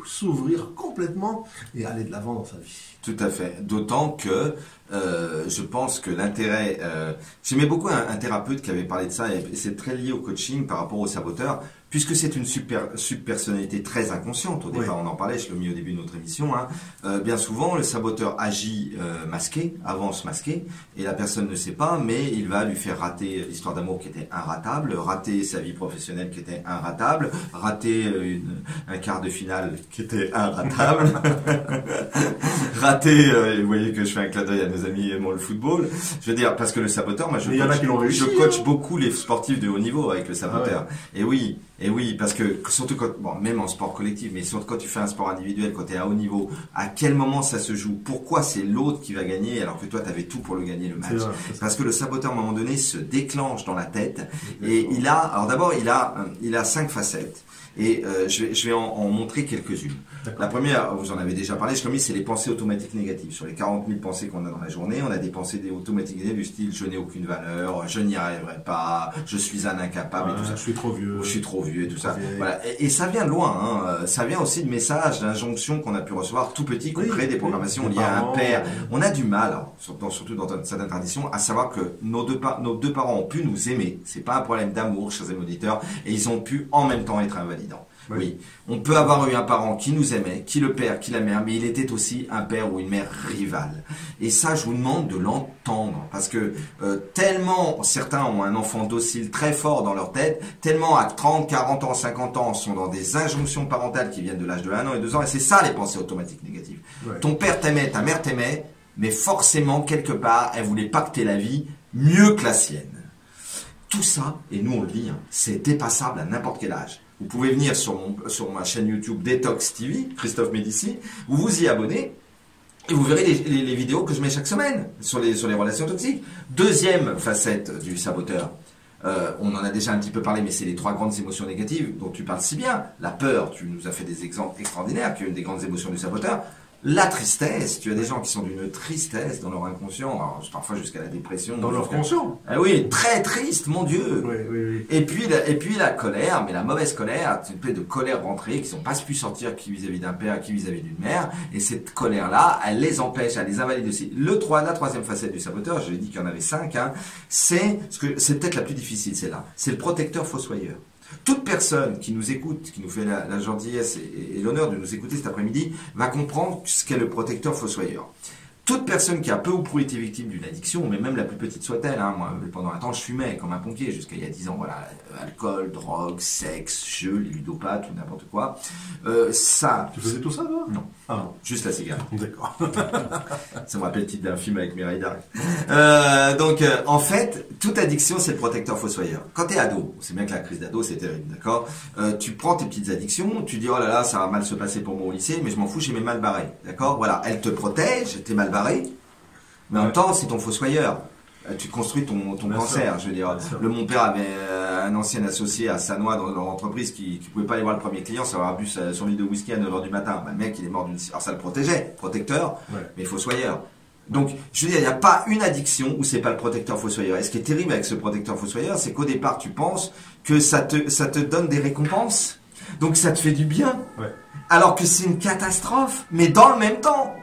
s'ouvrir complètement et aller de l'avant dans sa vie. Tout à fait. D'autant que euh, je pense que l'intérêt. Euh, J'aimais beaucoup un, un thérapeute qui avait parlé de ça, et c'est très lié au coaching par rapport au saboteur, puisque c'est une super subpersonnalité très inconsciente. Au départ, on en parlait, je l'ai mis au début de notre émission. Hein. Euh, bien souvent, le saboteur agit euh, masqué, avance masqué, et la personne ne sait pas, mais il va lui faire rater l'histoire d'amour qui était inratable, rater sa vie professionnelle qui était inratable, rater euh, une, un quart de finale qui était inratable. raté, euh, vous voyez que je fais un clin d'œil à nos amis aimant le football. Je veux dire, parce que le saboteur, moi je coach, je coach hein. beaucoup les sportifs de haut niveau avec le saboteur. Ah Et oui, et oui, parce que surtout quand, bon, même en sport collectif, mais surtout quand tu fais un sport individuel, quand tu es à haut niveau, à quel moment ça se joue? Pourquoi c'est l'autre qui va gagner alors que toi tu avais tout pour le gagner le match? vrai. Parce que le saboteur à un moment donné se déclenche dans la tête et il a, alors d'abord il a, euh, il a cinq facettes. Et euh, je vais, je vais en, en montrer quelques-unes. La première, vous en avez déjà parlé, je l'ai mis, c'est les pensées automatiques négatives. Sur les 40 000 pensées qu'on a dans la journée, on a des pensées des- automatiques négatives du style je n'ai aucune valeur, je n'y arriverai pas, je suis un incapable et tout ça. je suis trop vieux. Je suis trop vieux et tout ça. Voilà. Et, et ça vient de loin. Hein. Euh, Ça vient aussi de messages, d'injonctions qu'on a pu recevoir tout petit, qu'on Oui, crée des oui. programmations Des liées à un père. On a du mal, alors, surtout, dans certaines traditions, à savoir que nos deux, pa- nos deux parents ont pu nous aimer. C'est pas un problème d'amour, chers amis auditeurs, et ils ont pu en même temps être invalidants. Oui. Oui. On peut avoir eu un parent qui nous aimait, qui le père, qui la mère, mais il était aussi un père ou une mère rivale. Et ça, je vous demande de l'entendre, parce que euh, tellement certains ont un enfant docile très fort dans leur tête, tellement à 30, 40 ans, 50 ans sont dans des injonctions parentales qui viennent de l'âge de 1 an et 2 ans, et c'est ça les pensées automatiques négatives. Ouais. Ton père t'aimait, ta mère t'aimait, mais forcément, quelque part, elle voulait pacter la vie mieux que la sienne. Tout ça, et nous on le dit, hein, c'est dépassable à n'importe quel âge. Vous pouvez venir sur, sur ma chaîne YouTube Detox TV, Christophe Médici, vous vous y abonnez, et vous verrez les vidéos que je mets chaque semaine sur les, sur les relations toxiques. Deuxième facette du saboteur, euh, on en a déjà un petit peu parlé, mais c'est les trois grandes émotions négatives dont tu parles si bien. La peur, tu nous as fait des exemples extraordinaires, qui est une des grandes émotions du saboteur. La tristesse, tu as des gens qui sont d'une tristesse dans leur inconscient, alors, parfois jusqu'à la dépression. Dans leur conscient. Ah oui, très triste, mon Dieu. Oui, oui, oui. Et puis, la, et puis la colère, mais la mauvaise colère, c'est une plaie de colère rentrée, qui sont pas pu sortir qui vis-à-vis d'un père, qui vis-à-vis d'une mère, et cette colère-là, elle les empêche, elle les invalide aussi. Le 3, la troisième facette du saboteur, je l'ai dit qu'il y en avait cinq, hein, c'est, ce que, c'est peut-être la plus difficile, c'est là, c'est le protecteur fossoyeur. Toute personne qui nous écoute, qui nous fait la, gentillesse et l'honneur de nous écouter cet après-midi, va comprendre ce qu'est le protecteur fossoyeur. Toute personne qui a peu ou prou été victime d'une addiction, mais même la plus petite soit-elle, hein, moi pendant un temps je fumais comme un pompier jusqu'à il y a 10 ans, voilà, euh, alcool, drogue, sexe, jeux, les ludopathes ou n'importe quoi, euh, ça, Tu faisais tout ça, toi? Non. Ah juste la cigarette. d'accord. Ça me rappelle le titre d'un film avec Mireille Darc. Euh, donc, euh, en fait, toute addiction, c'est le protecteur fossoyeur. Quand t'es ado, c'est bien que la crise d'ado, c'est terrible, d'accord? Tu prends tes petites addictions, tu dis, oh là là, ça va mal se passer pour moi au lycée, mais je m'en fous, j'ai mes mal barrés, d'accord? Voilà, elle te protège, t'es mal barré, mais en même temps, c'est ton fossoyeur. Euh, Tu construis ton, cancer, je veux dire. Le mon père avait euh, un ancien associé à Sanois dans leur entreprise qui, qui pouvait pas aller voir le premier client, ça avoir bu sa- son litre de whisky à 9h du matin. Bah, le mec, il est mort d'une... Alors ça le protégeait, protecteur, Ouais. mais fossoyeur. Donc, je veux dire, il n'y a pas une addiction où c'est pas le protecteur fossoyeur. Et ce qui est terrible avec ce protecteur fossoyeur, c'est qu'au départ, tu penses que ça te, ça te donne des récompenses. Donc, ça te fait du bien. Ouais. Alors que c'est une catastrophe, mais dans le même temps.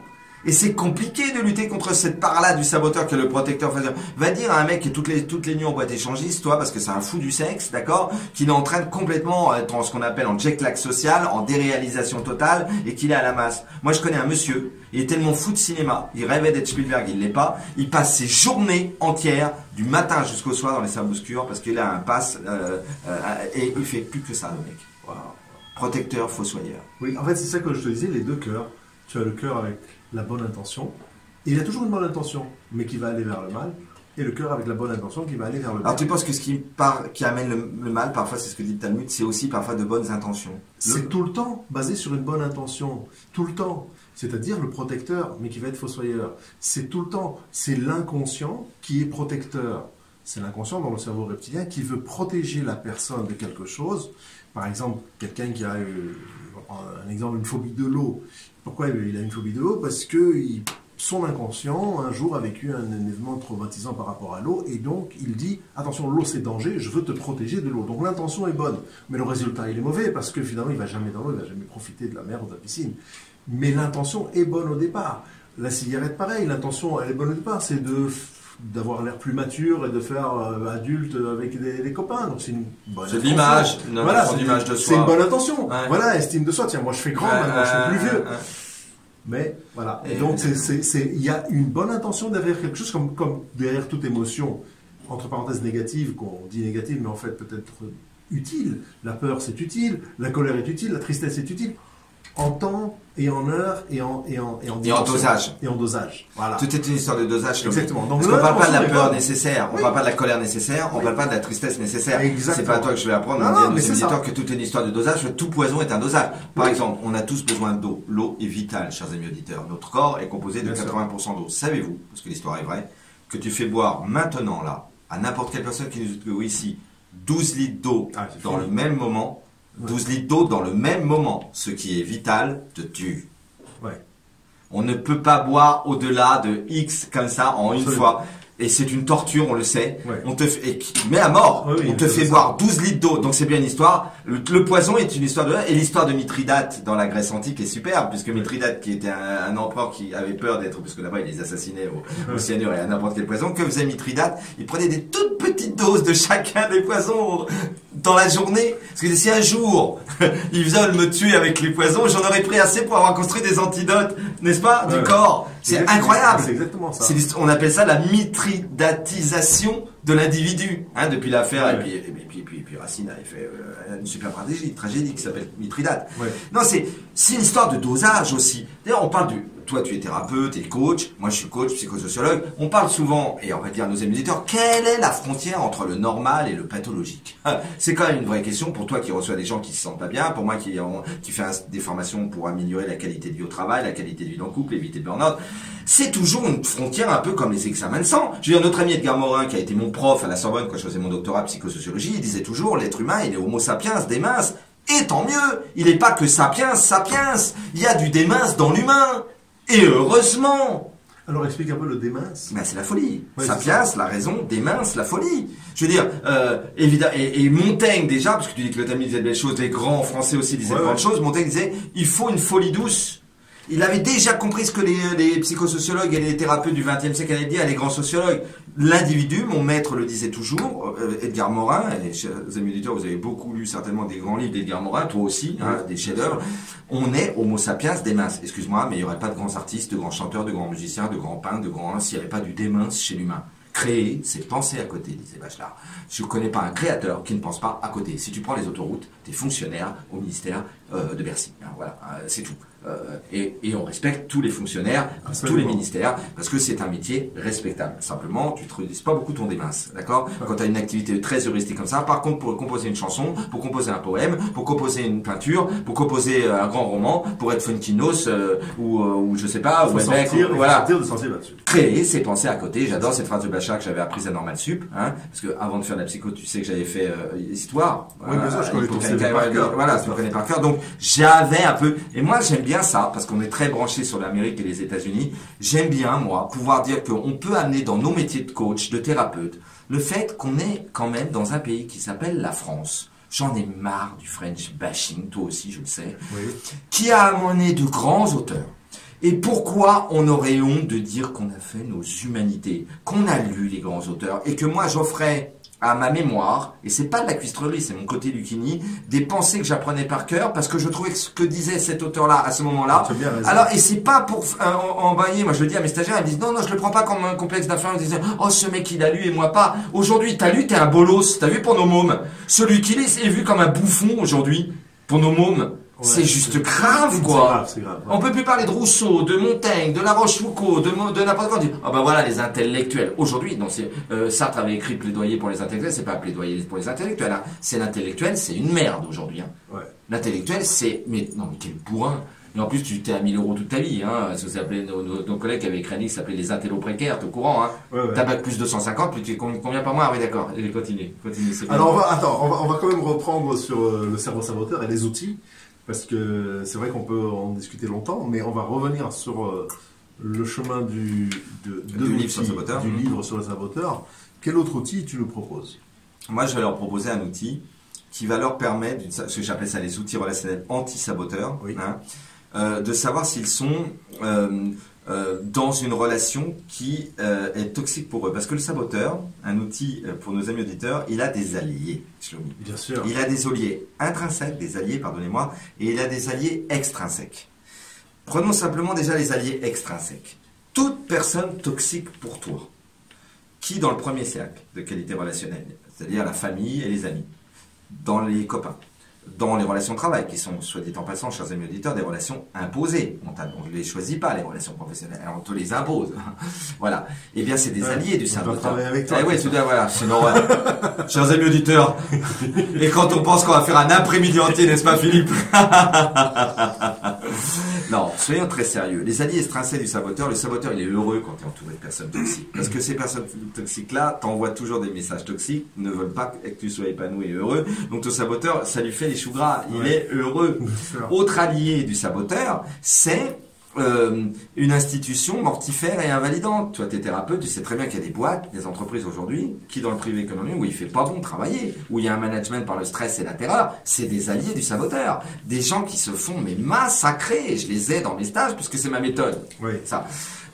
Et c'est compliqué de lutter contre cette part-là du saboteur que le protecteur. Va dire à un mec qui toutes les, toutes les nuits en boîte échangiste, toi, parce que c'est un fou du sexe, d'accord, qu'il est en train de complètement être en ce qu'on appelle en jet lag social, en déréalisation totale, et qu'il est à la masse. Moi, je connais un monsieur, il est tellement fou de cinéma, il rêvait d'être Spielberg, il l'est pas, il passe ses journées entières, du matin jusqu'au soir dans les salles obscures, parce qu'il a un pass, euh, euh, et il fait plus que ça, le mec. Waouh. Protecteur, fossoyeur. Oui, en fait, c'est ça que je te disais, les deux cœurs. Tu as le cœur avec la bonne intention. Et il a toujours une bonne intention, mais qui va aller vers le mal. Et le cœur avec la bonne intention qui va aller vers le bien. Alors tu penses que ce qui, amène le, le mal, parfois c'est ce que dit le Talmud, c'est aussi parfois de bonnes intentions. C'est Le- tout le temps basé sur une bonne intention. Tout le temps. C'est-à-dire le protecteur, mais qui va être fossoyeur. C'est tout le temps. C'est l'inconscient qui est protecteur. C'est l'inconscient dans le cerveau reptilien qui veut protéger la personne de quelque chose. Par exemple, quelqu'un qui a eu, un exemple, une phobie de l'eau. Pourquoi il a une phobie de l'eau Parce que son inconscient, un jour, a vécu un événement traumatisant par rapport à l'eau, et donc il dit attention, l'eau c'est danger, je veux te protéger de l'eau. Donc l'intention est bonne, mais le résultat il est mauvais parce que finalement il va jamais dans l'eau, il va jamais profiter de la mer ou de la piscine. Mais l'intention est bonne au départ. La cigarette, pareil, l'intention elle est bonne au départ, c'est de d'avoir l'air plus mature et de faire euh, adulte avec des, des copains. Donc c'est une bonne C'est de intention. l'image, Voilà, c'est de une bonne intention. Ouais. Voilà, estime de soi. Tiens, moi je fais grand Ouais, maintenant, je fais plus vieux. Mais voilà. Et- donc, il y a une bonne intention derrière quelque chose, comme, comme derrière toute émotion, entre parenthèses négative, qu'on dit négative, mais en fait peut-être utile. La peur, c'est utile. La colère est utile. La tristesse est utile. En temps et en heure et en, et en, Et en dosage. Et en dosage. Voilà. Tout est une histoire de dosage. Exactement. Donc, Parce qu'on parle pas de la peur bonne. nécessaire, on Oui. parle pas de la colère nécessaire, on Oui. parle pas de la tristesse nécessaire. Exactement. C'est pas à toi que je vais apprendre, Non, on à ça. que tout est une histoire de dosage, tout poison est un dosage. Par Oui. exemple, on a tous besoin d'eau. L'eau est vitale, chers amis auditeurs. Notre corps est composé de Bien sûr. 80% d'eau. Savez-vous, parce que l'histoire est vraie, que tu fais boire maintenant, là, à n'importe quelle personne qui nous écoute ici, 12 litres d'eau Ah, dans le même moment, 12 litres d'eau dans le même moment, ce qui est vital, te tue. Ouais. On ne peut pas boire au-delà de X comme ça en une fois. Et c'est une torture, on le sait. Ouais. On te fait, et met à mort. Oui, oui, on te fait boire 12 litres d'eau. Donc c'est bien une histoire. Le, le poison est une histoire de, et l'histoire de Mithridate dans la Grèce antique est superbe, puisque Mithridate, qui était un, un empereur qui avait peur d'être, parce que là-bas il les assassinait au, au cyanure et à n'importe quel poison, que faisait Mithridate? Il prenait des toutes petites doses de chacun des poisons dans la journée. Parce que si un jour, ils veulent me tuer avec les poisons, j'en aurais pris assez pour avoir construit des antidotes, n'est-ce pas, du Ouais. corps. C'est incroyable. C'est exactement ça. On appelle ça la mitridatisation de l'individu, hein, depuis l'affaire. Et, puis, et, puis, et puis, et puis Racine a fait euh, une super tragédie, tragédie qui s'appelle Mithridate. Ouais. Non, c'est c'est une histoire de dosage aussi. D'ailleurs, on parle du toi tu es thérapeute et coach, moi je suis coach, psychosociologue. On parle souvent, et on va dire à nos amis auditeurs, quelle est la frontière entre le normal et le pathologique C'est quand même une vraie question pour toi qui reçois des gens qui se sentent pas bien, pour moi qui, fait des formations pour améliorer la qualité de vie au travail, la qualité de vie dans le couple, éviter le burn-out. C'est toujours une frontière un peu comme les examens de sang. Je veux dire, notre ami Edgar Morin, qui a été mon prof à la Sorbonne quand je faisais mon doctorat de psychosociologie, il disait toujours, l'être humain, il est homo sapiens, des minces, et tant mieux, il n'est pas que sapiens, sapiens, il y a du démince dans l'humain. Et heureusement alors explique un peu le démince. Ben, c'est la folie. sapiens, la raison, démince, la folie. Je veux dire, euh, évidemment, et, Montaigne déjà, parce que tu dis que le Tamis disait de belles choses, les grands Français aussi disaient de bonnes choses, Montaigne disait, il faut une folie douce. Il avait déjà compris ce que les, psychosociologues et les thérapeutes du XXe siècle allaient dire, les grands sociologues. L'individu, mon maître le disait toujours, euh, Edgar Morin, et chers amis auditeurs, vous avez beaucoup lu certainement des grands livres d'Edgar Morin, toi aussi, hein, des chefs-d'œuvre. On est homo sapiens démince. Excuse-moi, mais il n'y aurait pas de grands artistes, de grands chanteurs, de grands musiciens, de grands peintres, de grands, s'il n'y avait pas du démince chez l'humain. Créer, c'est penser à côté, disait Bachelard. Je ne connais pas un créateur qui ne pense pas à côté. Si tu prends les autoroutes, tu es fonctionnaire au ministère de Bercy. Hein, voilà, euh, c'est tout. Euh, et, et, on respecte tous les fonctionnaires, tous les ministères, parce que c'est un métier respectable. Simplement, tu ne utilises pas beaucoup ton démince, d'accord? Quand tu as une activité très heuristique comme ça, par contre, pour composer une chanson, pour composer un poème, pour composer une peinture, pour composer euh, un grand roman, pour être funkinos euh, ou, ou je sais pas, ou sortir, voilà. Créer, c'est penser à côté. J'adore cette phrase de Bachar que j'avais apprise à Normal Sup, hein, parce que avant de faire de la psycho, tu sais que j'avais fait histoire. Oui, bien sûr, je connais Voilà, tu connais par cœur. Donc j'avais un peu, et moi j'aime bien ça, parce qu'on est très branché sur l'Amérique et les États-Unis, j'aime bien, moi, pouvoir dire qu'on peut amener dans nos métiers de coach, de thérapeute, le fait qu'on est quand même dans un pays qui s'appelle la France. J'en ai marre du French bashing, toi aussi, je le sais, qui a amené de grands auteurs. Et pourquoi on aurait honte de dire qu'on a fait nos humanités, qu'on a lu les grands auteurs, et que moi j'offrais à ma mémoire, et c'est pas de la cuistrerie, c'est mon côté Lucini, des pensées que j'apprenais par cœur, parce que je trouvais que ce que disait cet auteur-là à ce moment-là. Alors, et c'est pas pour euh, embailler, moi je le dis à mes stagiaires, ils me disent non, non, je le prends pas comme un complexe d'infériorité, ils disent oh, ce mec il a lu et moi pas. Aujourd'hui, t'as lu, t'es un bolos, t'as vu pour nos mômes. Celui qui est vu comme un bouffon aujourd'hui, pour nos mômes c'est juste grave, quoi. On peut plus parler de Rousseau, de Montaigne, de La Rochefoucauld, de, de n'importe quoi. Ah ben voilà, les intellectuels. Aujourd'hui, non, c'est euh, Sartre avait écrit plaidoyer pour les intellectuels, c'est pas plaidoyer pour les intellectuels. Hein. C'est l'intellectuel, c'est une merde aujourd'hui. Hein. L'intellectuel, c'est mais non, mais quel bourrin. Et en plus, tu t'es à 1000 euros toute ta vie. Hein. Ça nos, nos, collègues qui avaient écrit un livre qui s'appelait Les intellos précaires, t'es au courant. Hein. T'as bac plus 250, plus tu combien par mois? Ah oui, d'accord. Continue. continue Alors, on va, attends, on va, on va quand même reprendre sur euh, le cerveau saboteur et les outils parce que c'est vrai qu'on peut en discuter longtemps, mais on va revenir sur euh, le chemin du, livre sur le saboteur. du livre sur le saboteur. Quel autre outil tu nous proposes? Moi, je vais leur proposer un outil qui va leur permettre, ce que j'appelle ça les outils relationnels anti-saboteurs, hein, euh, de savoir s'ils sont euh, dans une relation qui euh, est toxique pour eux. Parce que le saboteur, un outil euh, pour nos amis auditeurs, il a des alliés, Bien sûr. Il a des alliés intrinsèques, des alliés, pardonnez-moi, et il a des alliés extrinsèques. Prenons simplement déjà les alliés extrinsèques. Toute personne toxique pour toi, qui dans le premier cercle de qualité relationnelle, c'est-à-dire la famille et les amis, dans les copains, dans les relations de travail, qui sont, soit dit en passant, chers amis auditeurs, des relations imposées. On ne les choisit pas, les relations professionnelles. On te les impose. voilà. Eh bien, c'est des alliés du saboteur. avec toi. Eh oui, tout voilà, c'est normal. chers amis auditeurs. Et quand on pense qu'on va faire un après-midi entier, n'est-ce pas, Philippe? Non, soyons très sérieux. Les alliés extrinsèques du saboteur, le saboteur, il est heureux quand tu es entouré de personnes toxiques. Parce que ces personnes toxiques-là t'envoient toujours des messages toxiques, ne veulent pas que tu sois épanoui et heureux. Donc ton saboteur, ça lui fait les choux gras. Il est heureux. Autre allié du saboteur, c'est euh, une institution mortifère et invalidante. Toi, tu es thérapeute, tu sais très bien qu'il y a des boîtes, des entreprises aujourd'hui, qui dans le privé économique, où il fait pas bon travailler, où il y a un management par le stress et la terreur, c'est des alliés du saboteur. Des gens qui se font mais massacrer. Je les ai dans mes stages puisque c'est ma méthode. Oui. Ça.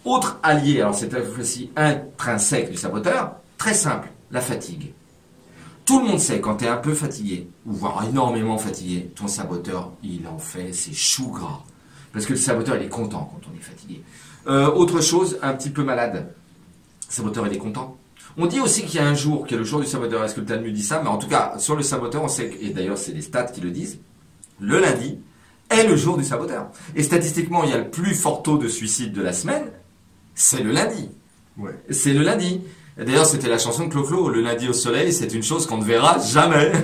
Autre allié, alors c'est fois-ci intrinsèque du saboteur, très simple, la fatigue. Tout le monde sait quand tu es un peu fatigué, ou voire énormément fatigué, ton saboteur, il en fait ses choux gras. Parce que le saboteur, il est content quand on est fatigué. Euh, autre chose, un petit peu malade. Le saboteur, il est content. On dit aussi qu'il y a un jour, qui est le jour du saboteur. Est-ce que le Talmud dit ça? Mais en tout cas, sur le saboteur, on sait, et d'ailleurs, c'est les stats qui le disent. Le lundi est le jour du saboteur. Et statistiquement, il y a le plus fort taux de suicide de la semaine, c'est le lundi. Ouais. C'est le lundi. D'ailleurs, c'était la chanson de Clo-Clo, le lundi au soleil, c'est une chose qu'on ne verra jamais.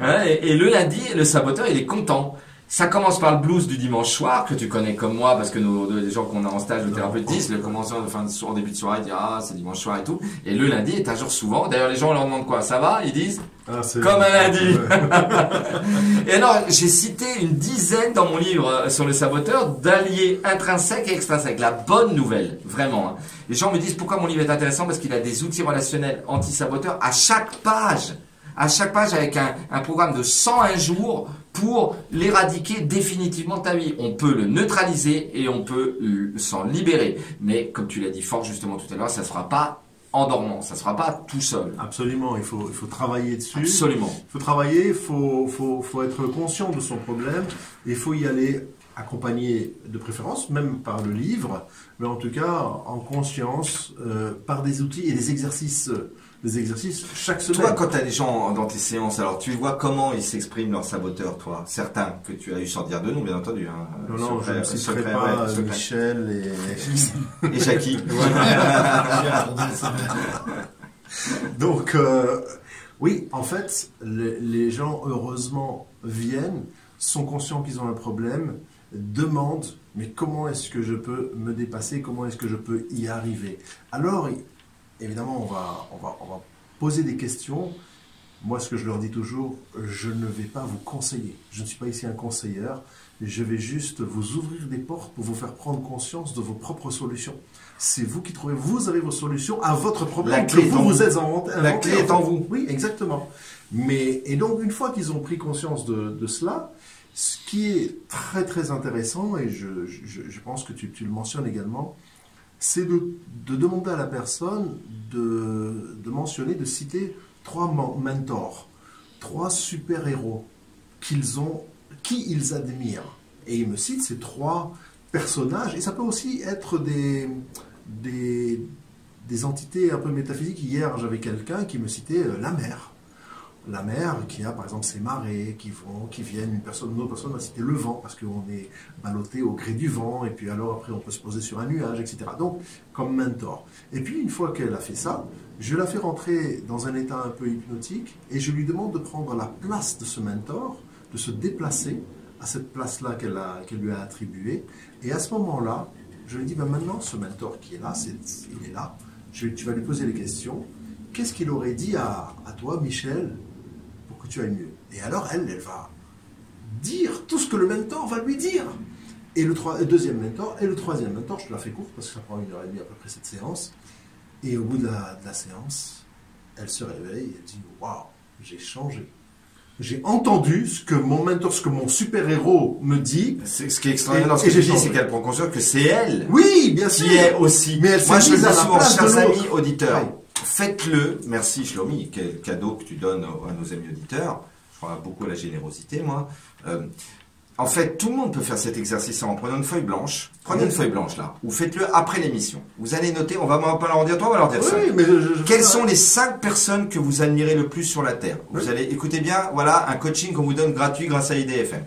Hein, et le lundi, le saboteur, il est content. Ça commence par le blues du dimanche soir, que tu connais comme moi, parce que nos, les gens qu'on a en stage de thérapeute disent, le commenceur de fin de soir, début de soirée, dit, ah, c'est dimanche soir et tout. Et le lundi est un jour souvent. D'ailleurs, les gens leur demandent quoi? Ça va? Ils disent, Ah, Comme un lundi. Et alors, j'ai cité une dizaine dans mon livre euh, sur le saboteur d'alliés intrinsèques et extrinsèques. La bonne nouvelle, vraiment. hein. Les gens me disent pourquoi mon livre est intéressant? Parce qu'il a des outils relationnels anti-saboteurs à chaque page. À chaque page avec un, un programme de 101 jours pour l'éradiquer définitivement de ta vie. On peut le neutraliser et on peut s'en libérer. Mais comme tu l'as dit fort justement tout à l'heure, ça ne sera pas en dormant, ça ne sera pas tout seul. Absolument, il faut, il faut travailler dessus. Absolument. Il faut travailler, il faut, faut, faut être conscient de son problème, il faut y aller accompagné de préférence, même par le livre, mais en tout cas en conscience, euh, par des outils et des exercices, des exercices chaque semaine. Toi, quand tu as des gens dans tes séances, alors tu vois comment ils s'expriment leurs saboteurs, toi? Certains que tu as eu sans dire de nom, bien entendu. Hein. non, non, je ne citerai secret, pas ouais, secret. Michel et... Et Jackie. Donc, euh, oui, en fait, les, les gens, heureusement, viennent, sont conscients qu'ils ont un problème, demandent, mais comment est-ce que je peux me dépasser, comment est-ce que je peux y arriver? Alors, évidemment, on va, on, va, on va poser des questions. Moi, ce que je leur dis toujours, je ne vais pas vous conseiller. Je ne suis pas ici un conseilleur. Je vais juste vous ouvrir des portes pour vous faire prendre conscience de vos propres solutions. C'est vous qui trouvez, vous avez vos solutions à votre problème La clé que est vous en vous êtes. La clé est en vous. Oui, exactement. Mais, et donc, une fois qu'ils ont pris conscience de, de cela, ce qui est très très intéressant, et je, je, je pense que tu, tu le mentionnes également, c'est de, de demander à la personne de, mentionner, de citer trois men- mentors, trois super-héros qu'ils ont, qui ils admirent. Et ils me citent ces trois personnages, et ça peut aussi être des, des, des entités un peu métaphysiques. Hier, j'avais quelqu'un qui me citait euh, la mer. La mer qui a par exemple ces marées qui vont, qui viennent, une personne, une autre personne va citer le vent parce qu'on est ballotté au gré du vent et puis alors après on peut se poser sur un nuage, etc. Donc comme mentor. Et puis une fois qu'elle a fait ça, je la fais rentrer dans un état un peu hypnotique et je lui demande de prendre la place de ce mentor, de se déplacer à cette place-là qu'elle lui a attribuée. Et à ce moment-là, je lui dis, ben maintenant, ce mentor qui est là, il est là, tu vas lui poser les questions. Qu'est-ce qu'il aurait dit à, toi, Michel, que tu ailles mieux Et alors, elle, elle va dire tout ce que le mentor va lui dire. Et le, le deuxième mentor, et le troisième mentor, je te la fais courte parce que ça prend une heure et demie à peu près cette séance. Et au bout de la, de la séance, elle se réveille et elle dit Waouh, j'ai changé. J'ai entendu ce que mon mentor, ce que mon super-héros me dit. C'est- Ce qui est extraordinaire dans ce Et- que et tu j'ai dis, c'est qu'elle prend conscience que c'est elle Oui, bien sûr. qui est aussi. Mais elle Moi, je le dis souvent, chers amis auditeurs, Oui. Faites-le. Merci Shlomi, quel cadeau que tu donnes à nos amis auditeurs. Je crois beaucoup à la générosité, moi. Euh, en fait, tout le monde peut faire cet exercice en prenant une feuille blanche. Prenez une feuille blanche là, ou faites-le après l'émission. Vous allez noter, on va pas leur dire toi, on va leur dire ça. oui, mais je- je- je- Quelles sont les cinq personnes que vous admirez le plus sur la Terre? Vous Oui. allez écoutez bien, voilà un coaching qu'on vous donne gratuit grâce à IDFM.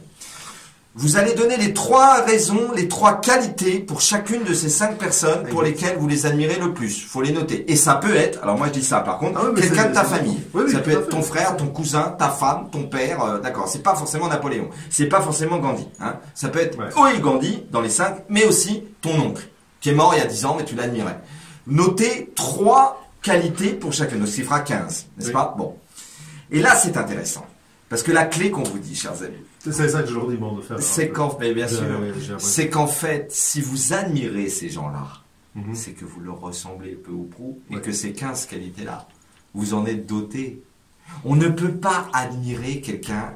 Vous allez donner les trois raisons, les trois qualités pour chacune de ces cinq personnes pour lesquelles vous les admirez le plus. faut les noter. Et ça peut être, alors moi je dis ça par contre, Ah oui, quelqu'un de ta famille. Oui, oui, ça peut être ton frère, ton cousin, ta femme, ton père, euh, d'accord. C'est pas forcément Napoléon. C'est pas forcément Gandhi. Hein. Ça peut être Ouais. oui Gandhi dans les cinq, mais aussi ton oncle, qui est mort il y a 10 ans, mais tu l'admirais. Notez trois qualités pour chacun. Donc, ça fera 15, n'est-ce pas? Bon. Et là, c'est intéressant. Parce que la clé qu'on vous dit, chers amis, C'est ça que je leur demande de faire. c'est qu'en mais bien J'ai- sûr, oui, j'ai appris. c'est qu'en fait, si vous admirez ces gens-là, Mhm. c'est que vous leur ressemblez peu ou prou, et Ouais. que ces 15 qualités-là, vous en êtes doté. On ne peut pas admirer quelqu'un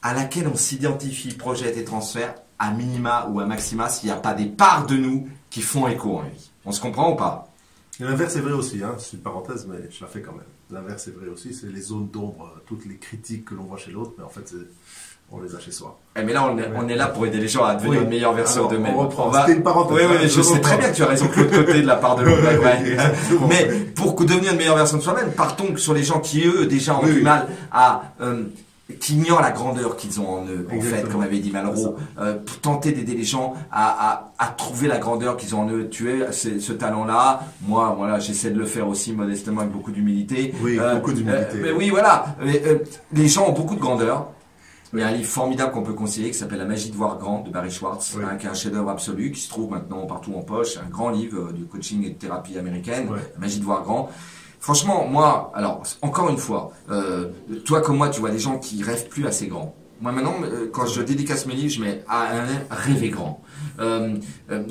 à laquelle on s'identifie, projette et transfère à minima ou à maxima s'il n'y a pas des parts de nous qui font écho en lui. On se comprend ou pas? Et L'inverse est vrai aussi, hein. c'est une parenthèse, mais je la fais quand même. L'inverse est vrai aussi, c'est les zones d'ombre, euh, toutes les critiques que l'on voit chez l'autre, mais en fait, on les a chez soi. Eh, Mais là, on est, on est là pour aider les gens à devenir Oui. une meilleure version d'eux-mêmes. on reprend. va- C'était une parenthèse, Oui, oui, je je sais reprends. très bien que tu as raison que l'autre côté de la part de l'autre. ouais. Mais pour devenir une meilleure version de soi-même, partons sur les gens qui, eux, déjà ont Oui, du oui. mal à euh, qui ignorent la grandeur qu'ils ont en eux, en fait, comme avait dit Malraux, euh, pour tenter d'aider les gens à, à, à trouver la grandeur qu'ils ont en eux. Tu es ce, talent-là. Moi, voilà, j'essaie de le faire aussi modestement avec beaucoup d'humilité. Oui, beaucoup d'humilité. euh, mais oui, voilà. Mais, euh, les gens ont beaucoup de grandeur. Il y a un livre formidable qu'on peut conseiller qui s'appelle La magie de voir grand de Barry Schwartz, Oui. hein, qui est un chef-d'œuvre absolu, qui se trouve maintenant partout en poche, un grand livre euh, de coaching et de thérapie américaine. La magie de voir grand. Franchement, moi, alors encore une fois, euh, toi comme moi, tu vois des gens qui rêvent plus assez grand. Moi maintenant, euh, quand je dédicace mes livres, je mets à un rêver grand. Euh, euh,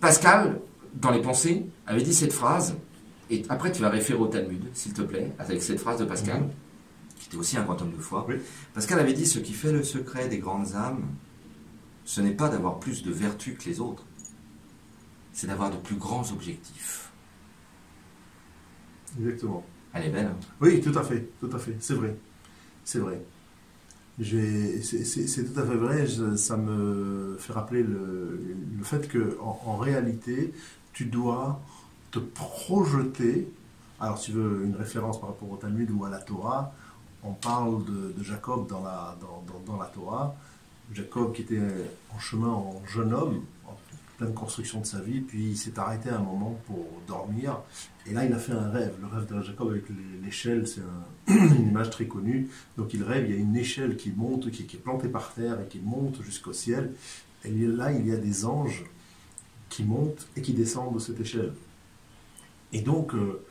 Pascal, dans les pensées, avait dit cette phrase, et après tu vas référer au Talmud, s'il te plaît, avec cette phrase de Pascal, qui était aussi un grand homme de foi. Oui. Pascal avait dit ce qui fait le secret des grandes âmes, ce n'est pas d'avoir plus de vertus que les autres, c'est d'avoir de plus grands objectifs. Exactement. Elle est belle. hein Oui, tout à fait, tout à fait, c'est vrai, c'est vrai. C'est tout à fait vrai, je- ça me fait rappeler le, le fait que en, en réalité, tu dois te projeter. Alors, si tu veux une référence par rapport au Talmud ou à la Torah, on parle de, de Jacob dans la, dans, dans- dans la Torah. Jacob qui était en chemin en jeune homme, pleine construction de sa vie, puis il s'est arrêté un moment pour dormir. Et là, il a fait un rêve. Le rêve de Jacob avec l'échelle, c'est un- une image très connue. Donc il rêve, il y a une échelle qui monte, qui, est plantée par terre et qui monte jusqu'au ciel. Et là, il y a des anges qui montent et qui descendent de cette échelle. Et donc, euh,